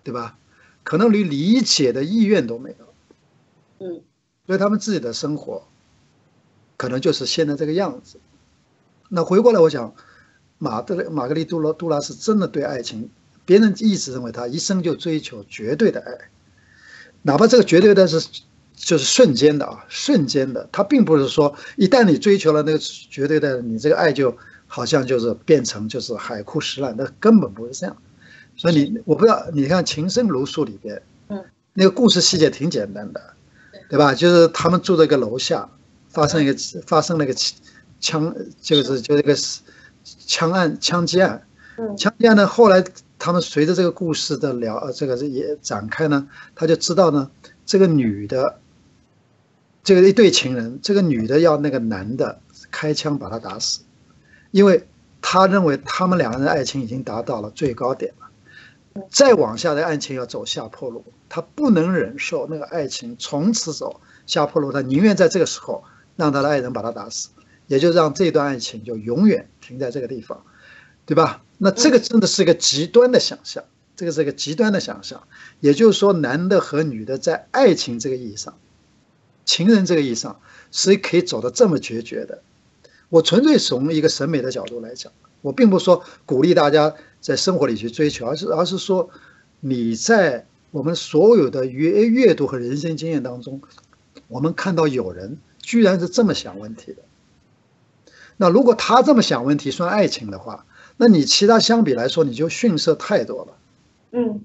对吧？可能连理解的意愿都没有，嗯，所以他们自己的生活，可能就是现在这个样子。那回过来，我想，马德玛格丽杜罗杜拉是真的对爱情，别人一直认为他一生就追求绝对的爱，哪怕这个绝对的是。就是瞬间的啊，瞬间的，他并不是说一旦你追求了那个绝对的，你这个爱就好像就是变成就是海枯石烂，那根本不是这样。所以你我不知道，你看《情深如诉》里边，嗯，那个故事细节挺简单的，对吧？就是他们住在一个楼下，发生一个发生了一个枪，就是就一个枪案枪击案，嗯，枪击案呢，后来他们随着这个故事的聊，这个也展开呢，他就知道呢，这个女的。这个一对情人，这个女的要那个男的开枪把他打死，因为他认为他们两个人的爱情已经达到了最高点了，再往下的爱情要走下坡路，他不能忍受那个爱情从此走下坡路，他宁愿在这个时候让他的爱人把他打死，也就让这段爱情就永远停在这个地方，对吧？那这个真的是一个极端的想象，这个是一个极端的想象，也就是说，男的和女的在爱情这个意义上。情人这个意义上，谁可以走得这么决绝的？我纯粹从一个审美的角度来讲，我并不说鼓励大家在生活里去追求，而是而是说你在我们所有的阅阅读和人生经验当中，我们看到有人居然是这么想问题的。那如果他这么想问题算爱情的话，那你其他相比来说你就逊色太多了，嗯，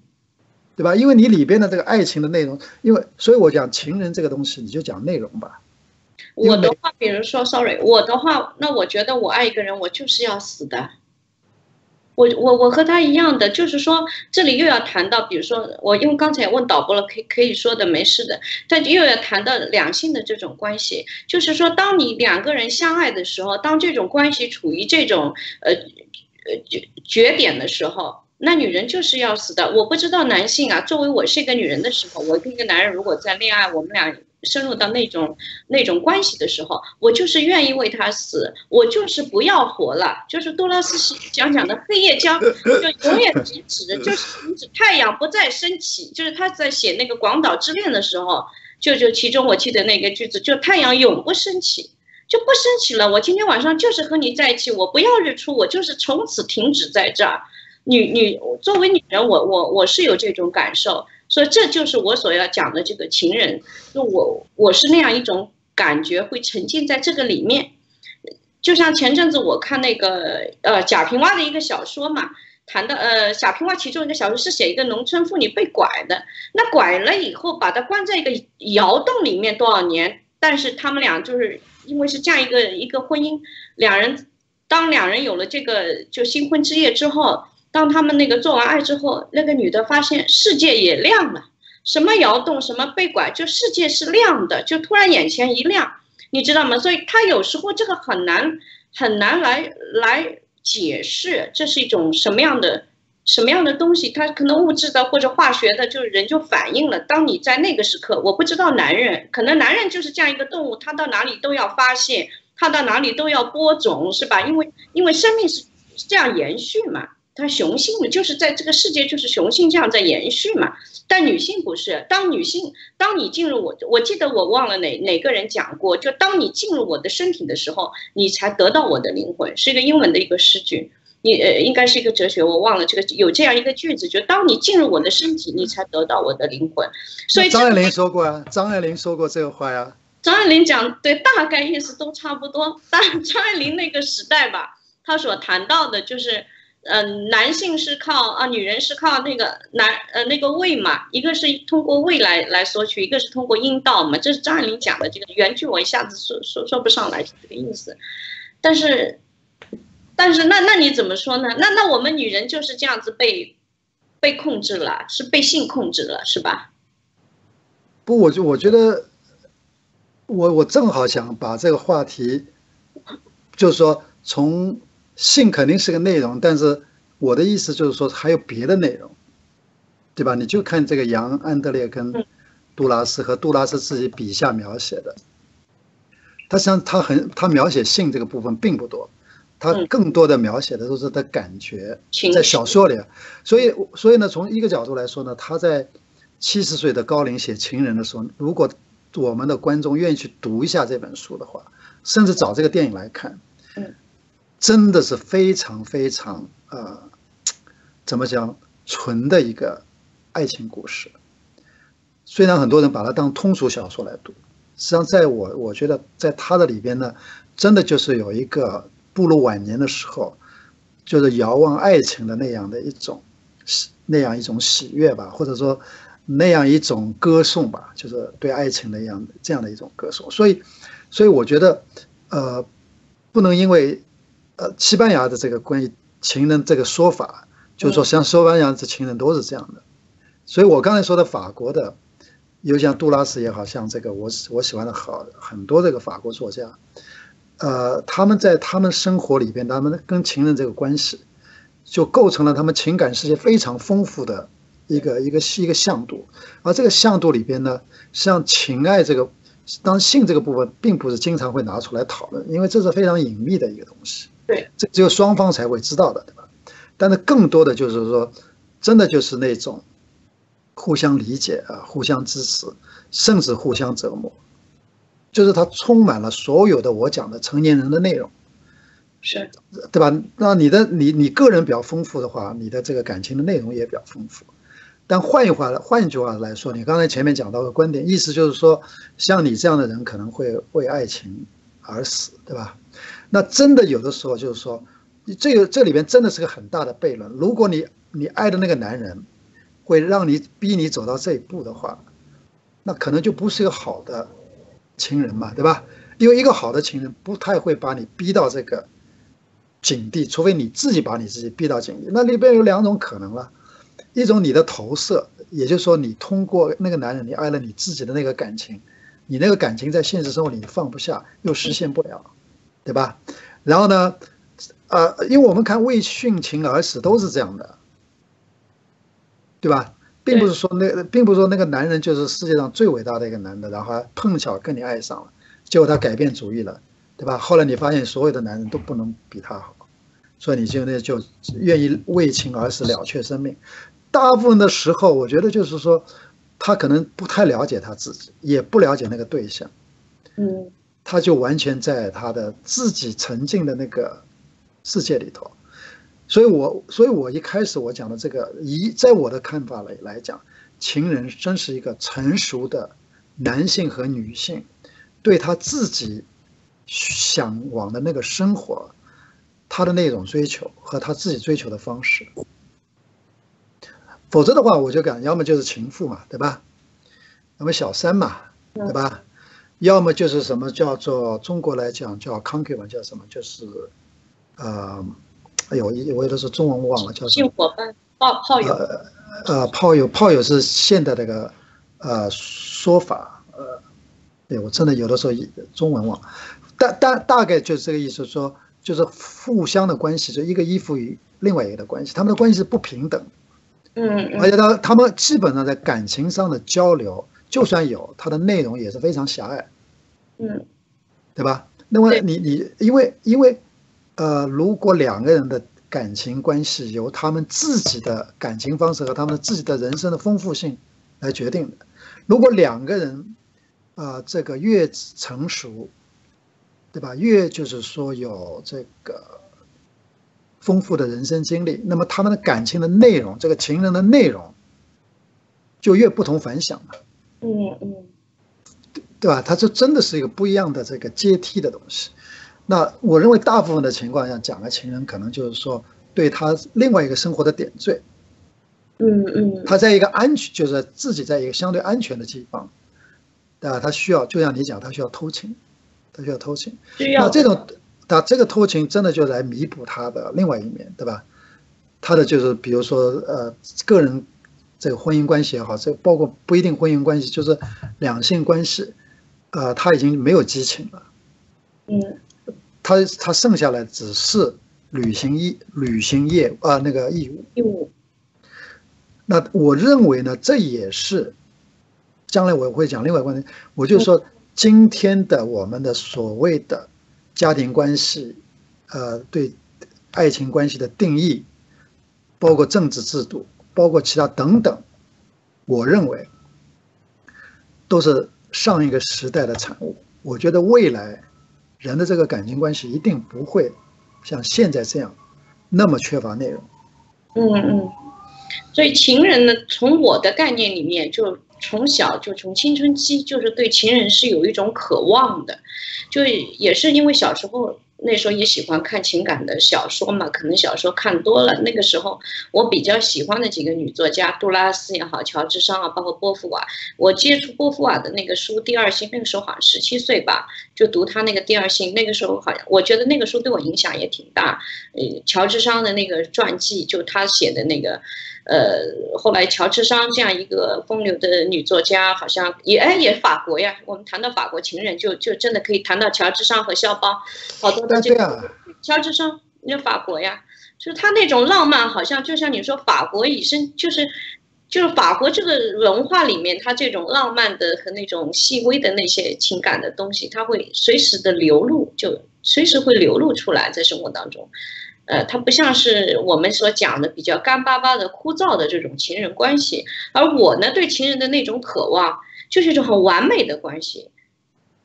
对吧？因为你里边的这个爱情的内容，因为所以我讲情人这个东西，你就讲内容吧。我的话，比如说，sorry，我的话，那我觉得我爱一个人，我就是要死的。我我我和他一样的，就是说，这里又要谈到，比如说，我因为刚才问导播了，可以可以说的没事的，但又要谈到两性的这种关系，就是说，当你两个人相爱的时候，当这种关系处于这种呃呃绝绝点的时候，那女人就是要死的。我不知道男性啊，作为我是一个女人的时候，我跟一个男人如果在恋爱，我们俩。深入到那种那种关系的时候，我就是愿意为他死，我就是不要活了。就是杜拉斯讲讲的黑夜将 就永远停止，就是停止太阳不再升起。就是他在写那个广岛之恋的时候，就就其中我记得那个句子，就太阳永不升起，就不升起了。我今天晚上就是和你在一起，我不要日出，我就是从此停止在这儿。女女作为女人，我我我是有这种感受。所以这就是我所要讲的这个情人，就我我是那样一种感觉，会沉浸在这个里面。就像前阵子我看那个呃贾平凹的一个小说嘛，谈的呃贾平凹其中一个小说是写一个农村妇女被拐的，那拐了以后把她关在一个窑洞里面多少年，但是他们俩就是因为是这样一个一个婚姻，两人当两人有了这个就新婚之夜之后。当他们那个做完爱之后，那个女的发现世界也亮了，什么摇动，什么被拐，就世界是亮的，就突然眼前一亮，你知道吗？所以她有时候这个很难很难来来解释，这是一种什么样的什么样的东西？它可能物质的或者化学的，就人就反应了。当你在那个时刻，我不知道男人，可能男人就是这样一个动物，他到哪里都要发现，他到哪里都要播种，是吧？因为因为生命是这样延续嘛。它雄性的就是在这个世界，就是雄性这样在延续嘛。但女性不是，当女性，当你进入我，我记得我忘了哪哪个人讲过，就当你进入我的身体的时候，你才得到我的灵魂，是一个英文的一个诗句，你呃应该是一个哲学，我忘了这个有这样一个句子，就当你进入我的身体，你才得到我的灵魂。所以张爱玲说过啊，张爱玲说过这个话呀。张爱玲讲对，大概意思都差不多。但张爱玲那个时代吧，她所谈到的就是。嗯，男性是靠啊，女人是靠那个男呃那个胃嘛，一个是通过胃来来索取，一个是通过阴道嘛，这是张爱玲讲的这个原句，我一下子说说说不上来这个意思。但是，但是那那你怎么说呢？那那我们女人就是这样子被被控制了，是被性控制了，是吧？不，我就我觉得，我我正好想把这个话题，就是说从。性肯定是个内容，但是我的意思就是说还有别的内容，对吧？你就看这个杨安德烈跟杜拉斯和杜拉斯自己笔下描写的，他实际上他很他描写性这个部分并不多，他更多的描写的都是他感觉在小说里，所以所以呢，从一个角度来说呢，他在七十岁的高龄写情人的时候，如果我们的观众愿意去读一下这本书的话，甚至找这个电影来看，嗯。真的是非常非常呃，怎么讲纯的一个爱情故事。虽然很多人把它当通俗小说来读，实际上在我我觉得在他的里边呢，真的就是有一个步入晚年的时候，就是遥望爱情的那样的一种喜那样一种喜悦吧，或者说那样一种歌颂吧，就是对爱情的样这样的一种歌颂。所以，所以我觉得呃，不能因为。呃，西班牙的这个关于情人这个说法，就是说像西班牙这情人都是这样的，所以我刚才说的法国的，有像杜拉斯也好像这个我我喜欢的好很多这个法国作家，呃，他们在他们生活里边，他们跟情人这个关系，就构成了他们情感世界非常丰富的一个一个一个向度，而这个向度里边呢，像情爱这个当性这个部分，并不是经常会拿出来讨论，因为这是非常隐秘的一个东西。对，这只有双方才会知道的，对吧？但是更多的就是说，真的就是那种互相理解啊，互相支持，甚至互相折磨，就是它充满了所有的我讲的成年人的内容。是，对吧？那你的你你个人比较丰富的话，你的这个感情的内容也比较丰富。但换一话换一句话来说，你刚才前面讲到的观点，意思就是说，像你这样的人可能会为爱情而死，对吧？那真的有的时候就是说，这个这里边真的是个很大的悖论。如果你你爱的那个男人，会让你逼你走到这一步的话，那可能就不是一个好的情人嘛，对吧？因为一个好的情人不太会把你逼到这个境地，除非你自己把你自己逼到境地。那里边有两种可能了。一种你的投射，也就是说，你通过那个男人，你爱了你自己的那个感情，你那个感情在现实生活里放不下，又实现不了，对吧？然后呢，呃，因为我们看为殉情而死都是这样的，对吧？并不是说那，并不是说那个男人就是世界上最伟大的一个男的，然后碰巧跟你爱上了，结果他改变主意了，对吧？后来你发现所有的男人都不能比他好，所以你就那就愿意为情而死，了却生命。大部分的时候，我觉得就是说，他可能不太了解他自己，也不了解那个对象，嗯，他就完全在他的自己沉浸的那个世界里头。所以我，所以我一开始我讲的这个，以在我的看法来来讲，情人真是一个成熟的男性和女性，对他自己向往的那个生活，他的那种追求和他自己追求的方式。否则的话，我就讲，要么就是情妇嘛，对吧？要么小三嘛，对吧？要么就是什么叫做中国来讲叫 concubine，叫什么？就是，呃，哎呦，我有的时候中文忘了叫什么。性伙伴、炮炮友。呃，炮友，炮友是现代的个呃说法，呃，对我真的有的时候中文忘，大大大概就是这个意思，说就是互相的关系，就一个依附于另外一个的关系，他们的关系是不平等。嗯，而且他他们基本上在感情上的交流，就算有，它的内容也是非常狭隘，嗯，对吧？那么你你因为因为，呃，如果两个人的感情关系由他们自己的感情方式和他们自己的人生的丰富性来决定的，如果两个人，啊，这个越成熟，对吧？越就是说有这个。丰富的人生经历，那么他们的感情的内容，这个情人的内容，就越不同凡响了。嗯嗯，对吧？它这真的是一个不一样的这个阶梯的东西。那我认为大部分的情况下讲的情人，可能就是说对他另外一个生活的点缀。嗯嗯，他在一个安全，就是自己在一个相对安全的地方，对吧？他需要，就像你讲，他需要偷情，他需要偷情。那这种。他这个偷情真的就来弥补他的另外一面，对吧？他的就是比如说呃，个人这个婚姻关系也好，这包括不一定婚姻关系，就是两性关系，呃，他已经没有激情了。嗯，他他剩下来只是履行义履行业啊那个义务。义务。那我认为呢，这也是将来我会讲另外观点，我就说今天的我们的所谓的。家庭关系，呃，对爱情关系的定义，包括政治制度，包括其他等等，我认为都是上一个时代的产物。我觉得未来人的这个感情关系一定不会像现在这样那么缺乏内容。嗯嗯，所以情人呢，从我的概念里面就。从小就从青春期就是对情人是有一种渴望的，就也是因为小时候那时候也喜欢看情感的小说嘛，可能小说看多了。那个时候我比较喜欢的几个女作家，杜拉斯也好，乔治桑啊，包括波伏娃。我接触波伏娃的那个书《第二性》，那个时候好像十七岁吧，就读她那个《第二性》。那个时候好像我觉得那个书对我影响也挺大。呃，乔治桑的那个传记，就他写的那个。呃，后来乔治桑这样一个风流的女作家，好像也哎也法国呀。我们谈到法国情人，就就真的可以谈到乔治桑和肖邦，好多的这个乔治桑，那法国呀，就是他那种浪漫，好像就像你说法国以身，就是就是法国这个文化里面，他这种浪漫的和那种细微的那些情感的东西，他会随时的流露，就随时会流露出来在生活当中。呃，它不像是我们所讲的比较干巴巴的、枯燥的这种情人关系，而我呢，对情人的那种渴望，就是一种很完美的关系，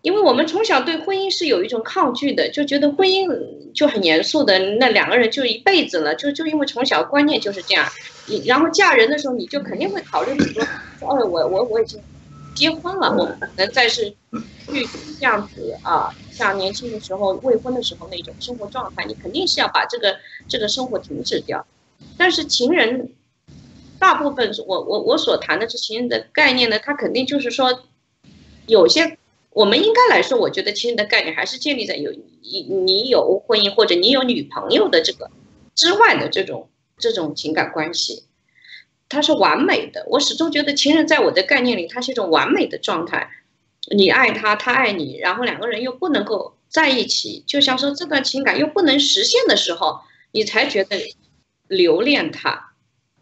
因为我们从小对婚姻是有一种抗拒的，就觉得婚姻就很严肃的，那两个人就一辈子了，就就因为从小观念就是这样。你然后嫁人的时候，你就肯定会考虑很多，说哦，我我我已经结婚了，我不能再是去这样子啊，像年轻的时候未婚的时候那种生活状态，你肯定是要把这个这个生活停止掉。但是情人，大部分我我我所谈的是情人的概念呢，它肯定就是说有些。我们应该来说，我觉得情人的概念还是建立在有你你有婚姻或者你有女朋友的这个之外的这种这种情感关系，它是完美的。我始终觉得情人在我的概念里，它是一种完美的状态。你爱他，他爱你，然后两个人又不能够在一起，就像说这段情感又不能实现的时候，你才觉得留恋他，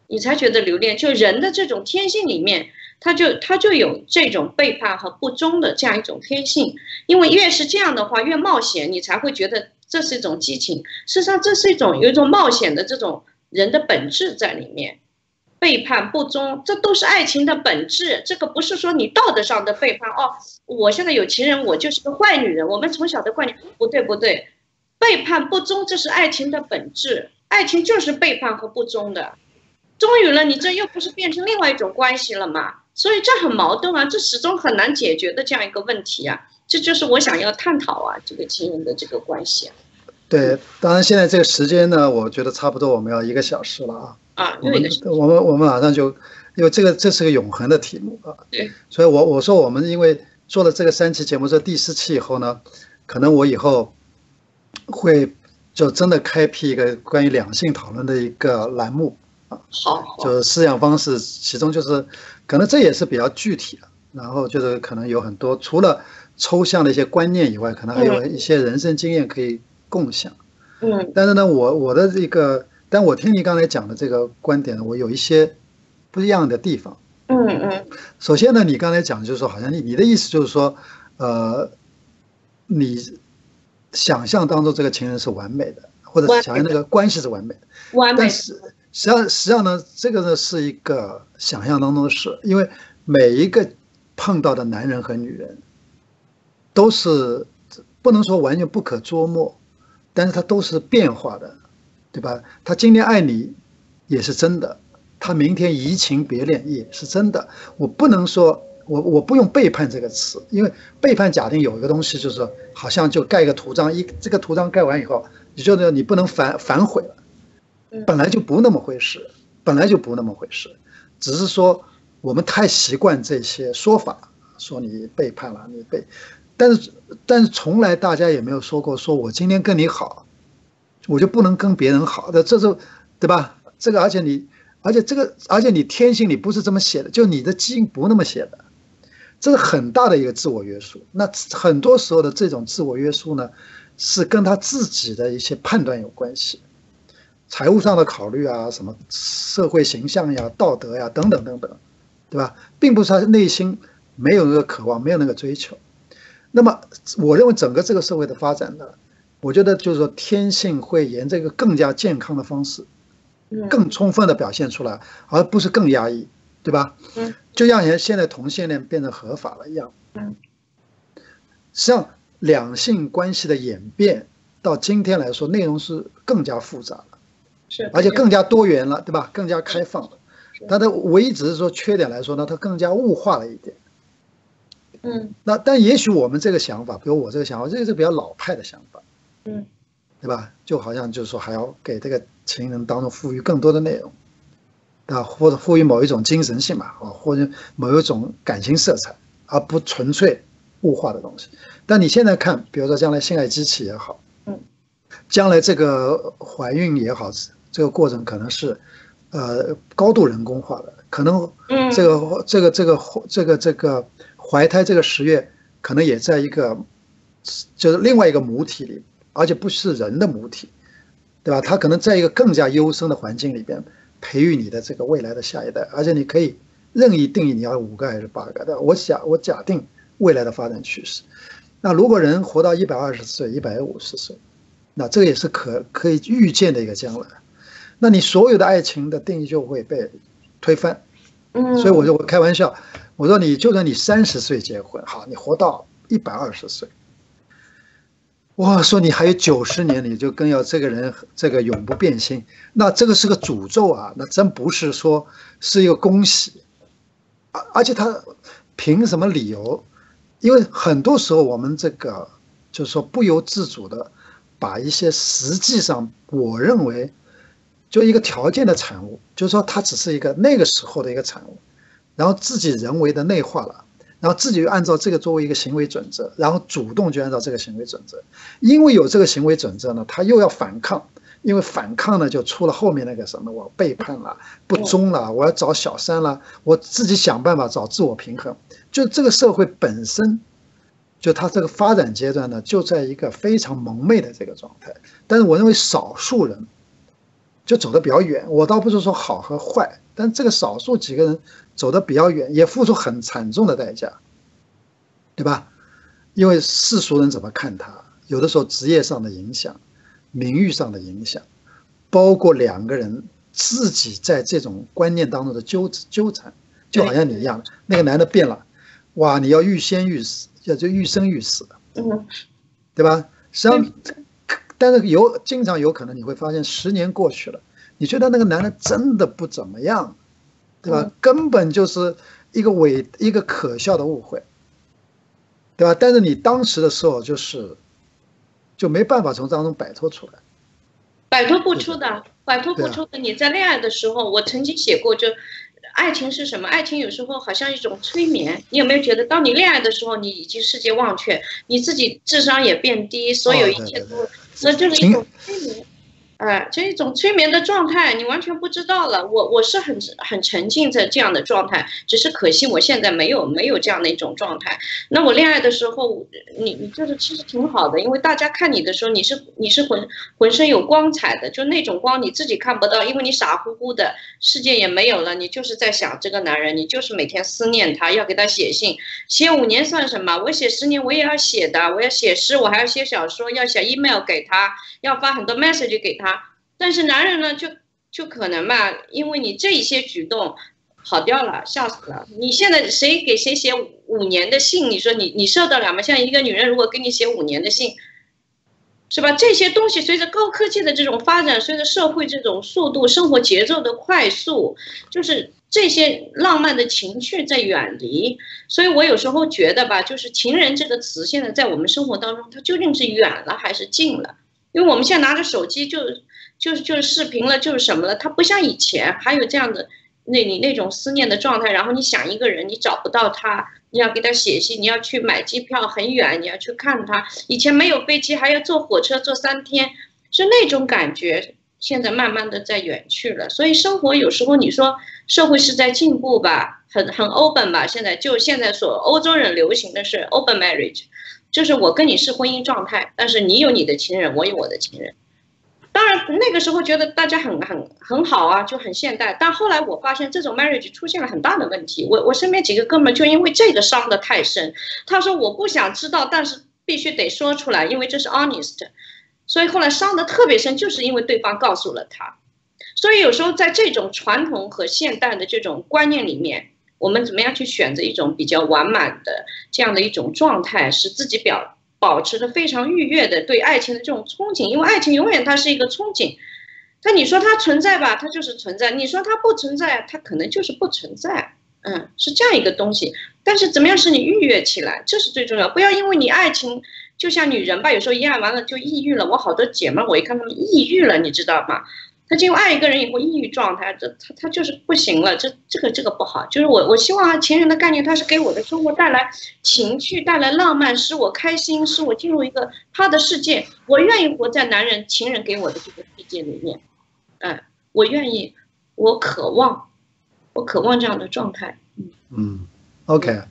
你才觉得留恋。就人的这种天性里面。他就他就有这种背叛和不忠的这样一种天性，因为越是这样的话，越冒险，你才会觉得这是一种激情。事实上，这是一种有一种冒险的这种人的本质在里面，背叛不忠，这都是爱情的本质。这个不是说你道德上的背叛哦，我现在有情人，我就是个坏女人。我们从小的观念不对不对，背叛不忠，这是爱情的本质，爱情就是背叛和不忠的。终于了，你这又不是变成另外一种关系了吗？所以这很矛盾啊，这始终很难解决的这样一个问题啊，这就是我想要探讨啊，这个情人的这个关系啊。对，当然现在这个时间呢，我觉得差不多我们要一个小时了啊。啊，我们我们我们马上就，因为这个这是个永恒的题目啊。对。所以我我说我们因为做了这个三期节目，这第四期以后呢，可能我以后会就真的开辟一个关于两性讨论的一个栏目啊。好。就是思想方式，其中就是。可能这也是比较具体的，然后就是可能有很多除了抽象的一些观念以外，可能还有一些人生经验可以共享。嗯，但是呢，我我的这个，但我听你刚才讲的这个观点呢，我有一些不一样的地方。嗯嗯。首先呢，你刚才讲就是说，好像你你的意思就是说，呃，你想象当中这个情人是完美的，或者想象那个关系是完美的，完美。但是实际上，实际上呢，这个呢是一个想象当中的事，因为每一个碰到的男人和女人，都是不能说完全不可捉摸，但是它都是变化的，对吧？他今天爱你也是真的，他明天移情别恋也是真的。我不能说，我我不用背叛这个词，因为背叛假定有一个东西，就是好像就盖一个图章，一这个图章盖完以后，你就你不能反反悔了。本来就不那么回事，本来就不那么回事，只是说我们太习惯这些说法，说你背叛了，你背，但是但是从来大家也没有说过，说我今天跟你好，我就不能跟别人好，的，这是对吧？这个而且你，而且这个而且你天性里不是这么写的，就你的基因不那么写的，这是很大的一个自我约束。那很多时候的这种自我约束呢，是跟他自己的一些判断有关系。财务上的考虑啊，什么社会形象呀、道德呀等等等等，对吧？并不是他内心没有那个渴望，没有那个追求。那么，我认为整个这个社会的发展呢，我觉得就是说天性会沿这个更加健康的方式，更充分的表现出来，而不是更压抑，对吧？嗯，就像人现在同性恋变成合法了一样。嗯，实际上两性关系的演变到今天来说，内容是更加复杂了，是。而且更加多元了，对吧？更加开放了。它的唯一只是说缺点来说呢，它更加物化了一点。嗯。那但也许我们这个想法，比如我这个想法，这个是比较老派的想法。嗯。对吧？就好像就是说，还要给这个情人当中赋予更多的内容，啊，或者赋予某一种精神性嘛，啊，或者某一种感情色彩，而不纯粹物化的东西。但你现在看，比如说将来性爱机器也好，嗯，将来这个怀孕也好。这个过程可能是，呃，高度人工化的，可能这个这个这个这个这个怀胎这个十月，可能也在一个，就是另外一个母体里，而且不是人的母体，对吧？它可能在一个更加优生的环境里边培育你的这个未来的下一代，而且你可以任意定义你要五个还是八个的。我假我假定未来的发展趋势，那如果人活到一百二十岁、一百五十岁，那这个也是可可以预见的一个将来。那你所有的爱情的定义就会被推翻，嗯，所以我就我开玩笑，我说你就算你三十岁结婚，好，你活到一一百二十岁。我说你还有九十年，你就更要这个人这个永不变心，那这个是个诅咒啊！那真不是说是一个恭喜，而而且他凭什么理由？因为很多时候我们这个就是说不由自主的把一些实际上我认为就一个条件的产物，就是说它只是一个那个时候的一个产物，然后自己人为的内化了。然后自己又按照这个作为一个行为准则，然后主动就按照这个行为准则，因为有这个行为准则呢，他又要反抗，因为反抗呢就出了后面那个什么，我背叛了，不忠了，我要找小三了，我自己想办法找自我平衡。就这个社会本身，就它这个发展阶段呢，就在一个非常蒙昧的这个状态。但是我认为少数人就走得比较远，我倒不是说好和坏，但这个少数几个人。走得比较远，也付出很惨重的代价，对吧？因为世俗人怎么看他，有的时候职业上的影响、名誉上的影响，包括两个人自己在这种观念当中的纠纠缠，就好像你一样，那个男的变了，哇，你要欲仙欲死，要就欲生欲死，嗯，对吧？实际上，但是有经常有可能你会发现，十年过去了，你觉得那个男的真的不怎么样。对吧？根本就是一个伪、一个可笑的误会，对吧？但是你当时的时候就是就没办法从当中摆脱出来，摆脱不出的，摆脱不出的。你在恋爱的时候，我曾经写过，就爱情是什么？爱情有时候好像一种催眠。你有没有觉得，当你恋爱的时候，你已经世界忘却，你自己智商也变低，所有一切都，那就是一种催眠。哎，这一种催眠的状态，你完全不知道了。我我是很很沉浸在这样的状态，只是可惜我现在没有没有这样的一种状态。那我恋爱的时候，你你就是其实挺好的，因为大家看你的时候，你是你是浑浑身有光彩的，就那种光你自己看不到，因为你傻乎乎的，世界也没有了，你就是在想这个男人，你就是每天思念他，要给他写信，写五年算什么？我写十年我也要写的，我要写诗，我还要写小说，要写 email 给他，要发很多 message 给他。但是男人呢，就就可能吧，因为你这一些举动跑掉了，笑死了。你现在谁给谁写五年的信？你说你你受得了吗？像一个女人如果给你写五年的信，是吧？这些东西随着高科技的这种发展，随着社会这种速度、生活节奏的快速，就是这些浪漫的情绪在远离。所以我有时候觉得吧，就是“情人”这个词，现在在我们生活当中，它究竟是远了还是近了？因为我们现在拿着手机就。就是就是视频了，就是什么了？他不像以前还有这样的那你那种思念的状态，然后你想一个人，你找不到他，你要给他写信，你要去买机票很远，你要去看他。以前没有飞机，还要坐火车坐三天，是那种感觉。现在慢慢的在远去了，所以生活有时候你说社会是在进步吧，很很 open 吧。现在就现在所欧洲人流行的是 open marriage，就是我跟你是婚姻状态，但是你有你的情人，我有我的情人。当然，那个时候觉得大家很很很好啊，就很现代。但后来我发现这种 marriage 出现了很大的问题。我我身边几个哥们就因为这个伤得太深。他说我不想知道，但是必须得说出来，因为这是 honest。所以后来伤得特别深，就是因为对方告诉了他。所以有时候在这种传统和现代的这种观念里面，我们怎么样去选择一种比较完满的这样的一种状态，使自己表。保持着非常愉悦的对爱情的这种憧憬，因为爱情永远它是一个憧憬。但你说它存在吧，它就是存在；你说它不存在，它可能就是不存在。嗯，是这样一个东西。但是怎么样使你愉悦起来，这是最重要。不要因为你爱情就像女人吧，有时候一爱完了就抑郁了。我好多姐妹，我一看她们抑郁了，你知道吗？他进入爱一个人以后，抑郁状态，这他他就是不行了，这这个这个不好。就是我我希望情人的概念，他是给我的生活带来情趣，带来浪漫，使我开心，使我进入一个他的世界。我愿意活在男人情人给我的这个世界里面，哎，我愿意，我渴望，我渴望这样的状态。嗯嗯，OK，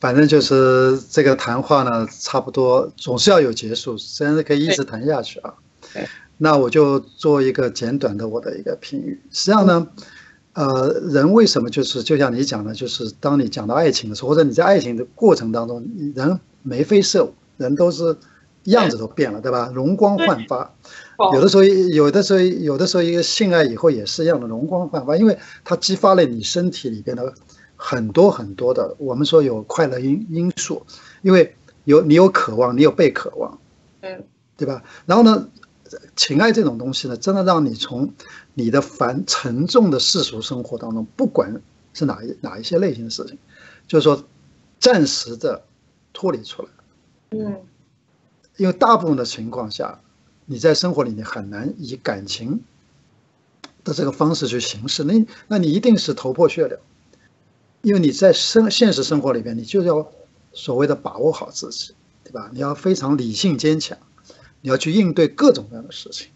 反正就是这个谈话呢，差不多总是要有结束，虽然是可以一直谈下去啊。对。那我就做一个简短的我的一个评语。实际上呢，呃，人为什么就是就像你讲的，就是当你讲到爱情的时候，或者你在爱情的过程当中，人眉飞色舞，人都是样子都变了，对吧？容光焕发。有的时候，有的时候，有的时候，一个性爱以后也是一样的容光焕发，因为它激发了你身体里边的很多很多的，我们说有快乐因因素，因为。有你有渴望，你有被渴望，嗯，对吧？然后呢，情爱这种东西呢，真的让你从你的繁沉重的世俗生活当中，不管是哪一哪一些类型的事情，就是说暂时的脱离出来。嗯，因为大部分的情况下，你在生活里你很难以感情的这个方式去行事，那那你一定是头破血流，因为你在生现实生活里边，你就要所谓的把握好自己，对吧？你要非常理性坚强，你要去应对各种各样的事情，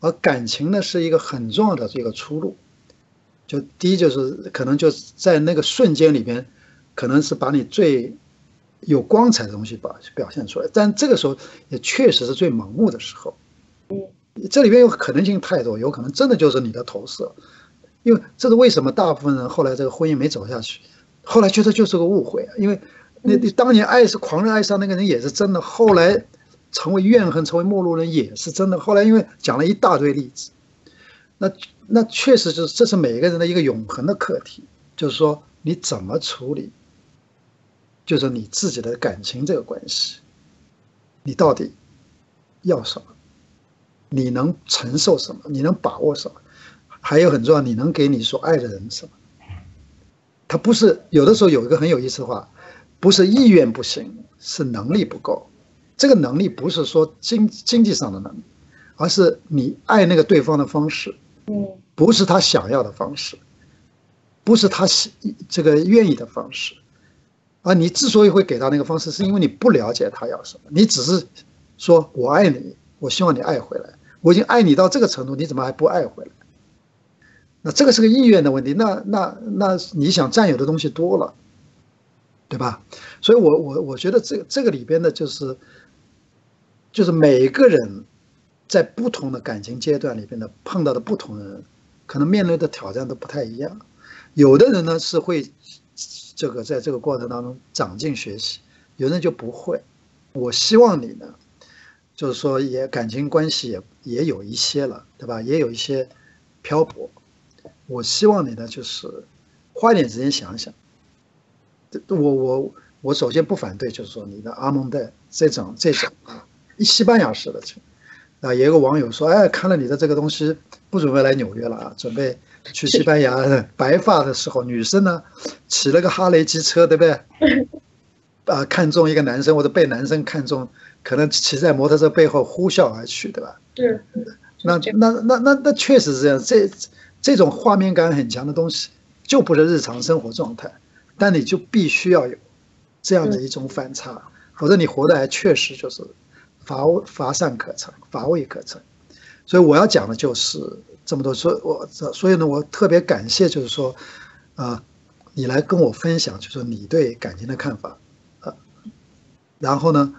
而感情呢是一个很重要的这个出路。就第一就是可能就在那个瞬间里边，可能是把你最有光彩的东西表表现出来，但这个时候也确实是最盲目的时候。嗯，这里边有可能性太多，有可能真的就是你的投射，因为这是为什么大部分人后来这个婚姻没走下去，后来觉得就是个误会啊，因为那你当年爱是狂热爱上那个人也是真的，后来成为怨恨、成为陌路人也是真的，后来因为讲了一大堆例子，那那确实就是这是每一个人的一个永恒的课题，就是说你怎么处理。就是你自己的感情这个关系，你到底要什么？你能承受什么？你能把握什么？还有很重要，你能给你所爱的人什么？他不是有的时候有一个很有意思的话，不是意愿不行，是能力不够。这个能力不是说经经济上的能力，而是你爱那个对方的方式，嗯，不是他想要的方式，不是他喜这个愿意的方式。而你之所以会给他那个方式，是因为你不了解他要什么，你只是说我爱你，我希望你爱回来，我已经爱你到这个程度，你怎么还不爱回来？那这个是个意愿的问题，那那那你想占有的东西多了，对吧？所以我我我觉得这个这个里边的就是，就是每个人在不同的感情阶段里边的碰到的不同的人，可能面对的挑战都不太一样，有的人呢是会。这个在这个过程当中长进学习，有的人就不会。我希望你呢，就是说也感情关系也也有一些了，对吧？也有一些漂泊。我希望你呢，就是花一点时间想想。我我我首先不反对，就是说你的阿蒙代这种这种啊，西班牙式的情啊，也有个网友说，哎，看了你的这个东西，不准备来纽约了啊，准备。去西班牙 白发的时候，女生呢骑了个哈雷机车，对不对？啊，看中一个男生或者被男生看中，可能骑在摩托车背后呼啸而去，对吧？对。那那那那那确实是这样，这这种画面感很强的东西，就不是日常生活状态。但你就必须要有这样的一种反差，否则你活的还确实就是乏乏善可陈，乏味可陈。所以我要讲的就是。这么多，所以我所以呢，我特别感谢，就是说，啊，你来跟我分享，就是你对感情的看法，啊，然后呢，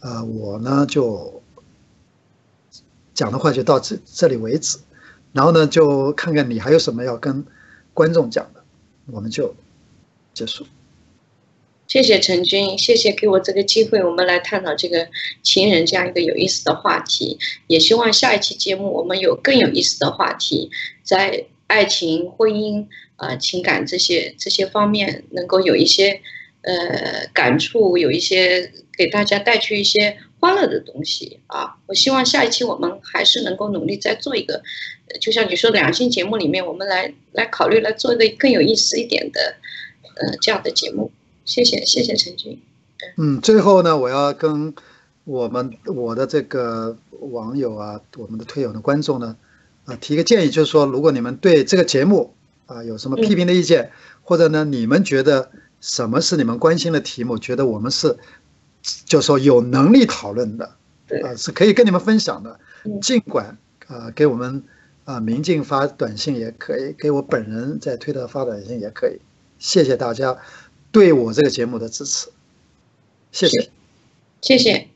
呃，我呢就讲的话就到这这里为止，然后呢，就看看你还有什么要跟观众讲的，我们就结束。谢谢陈军，谢谢给我这个机会，我们来探讨这个情人这样一个有意思的话题。也希望下一期节目我们有更有意思的话题，在爱情、婚姻、啊情感这些这些方面能够有一些呃感触，有一些给大家带去一些欢乐的东西啊。我希望下一期我们还是能够努力再做一个，就像你说的两性节目里面，我们来来考虑来做一个更有意思一点的呃这样的节目。谢谢谢谢陈军。嗯，最后呢，我要跟我们我的这个网友啊，我们的推友的观众呢，啊，提个建议，就是说，如果你们对这个节目啊有什么批评的意见，或者呢，你们觉得什么是你们关心的题目，觉得我们是，就说有能力讨论的，啊，是可以跟你们分享的，尽管啊给我们啊明镜发短信也可以，给我本人在推特发短信也可以，谢谢大家。对我这个节目的支持，谢谢，谢谢。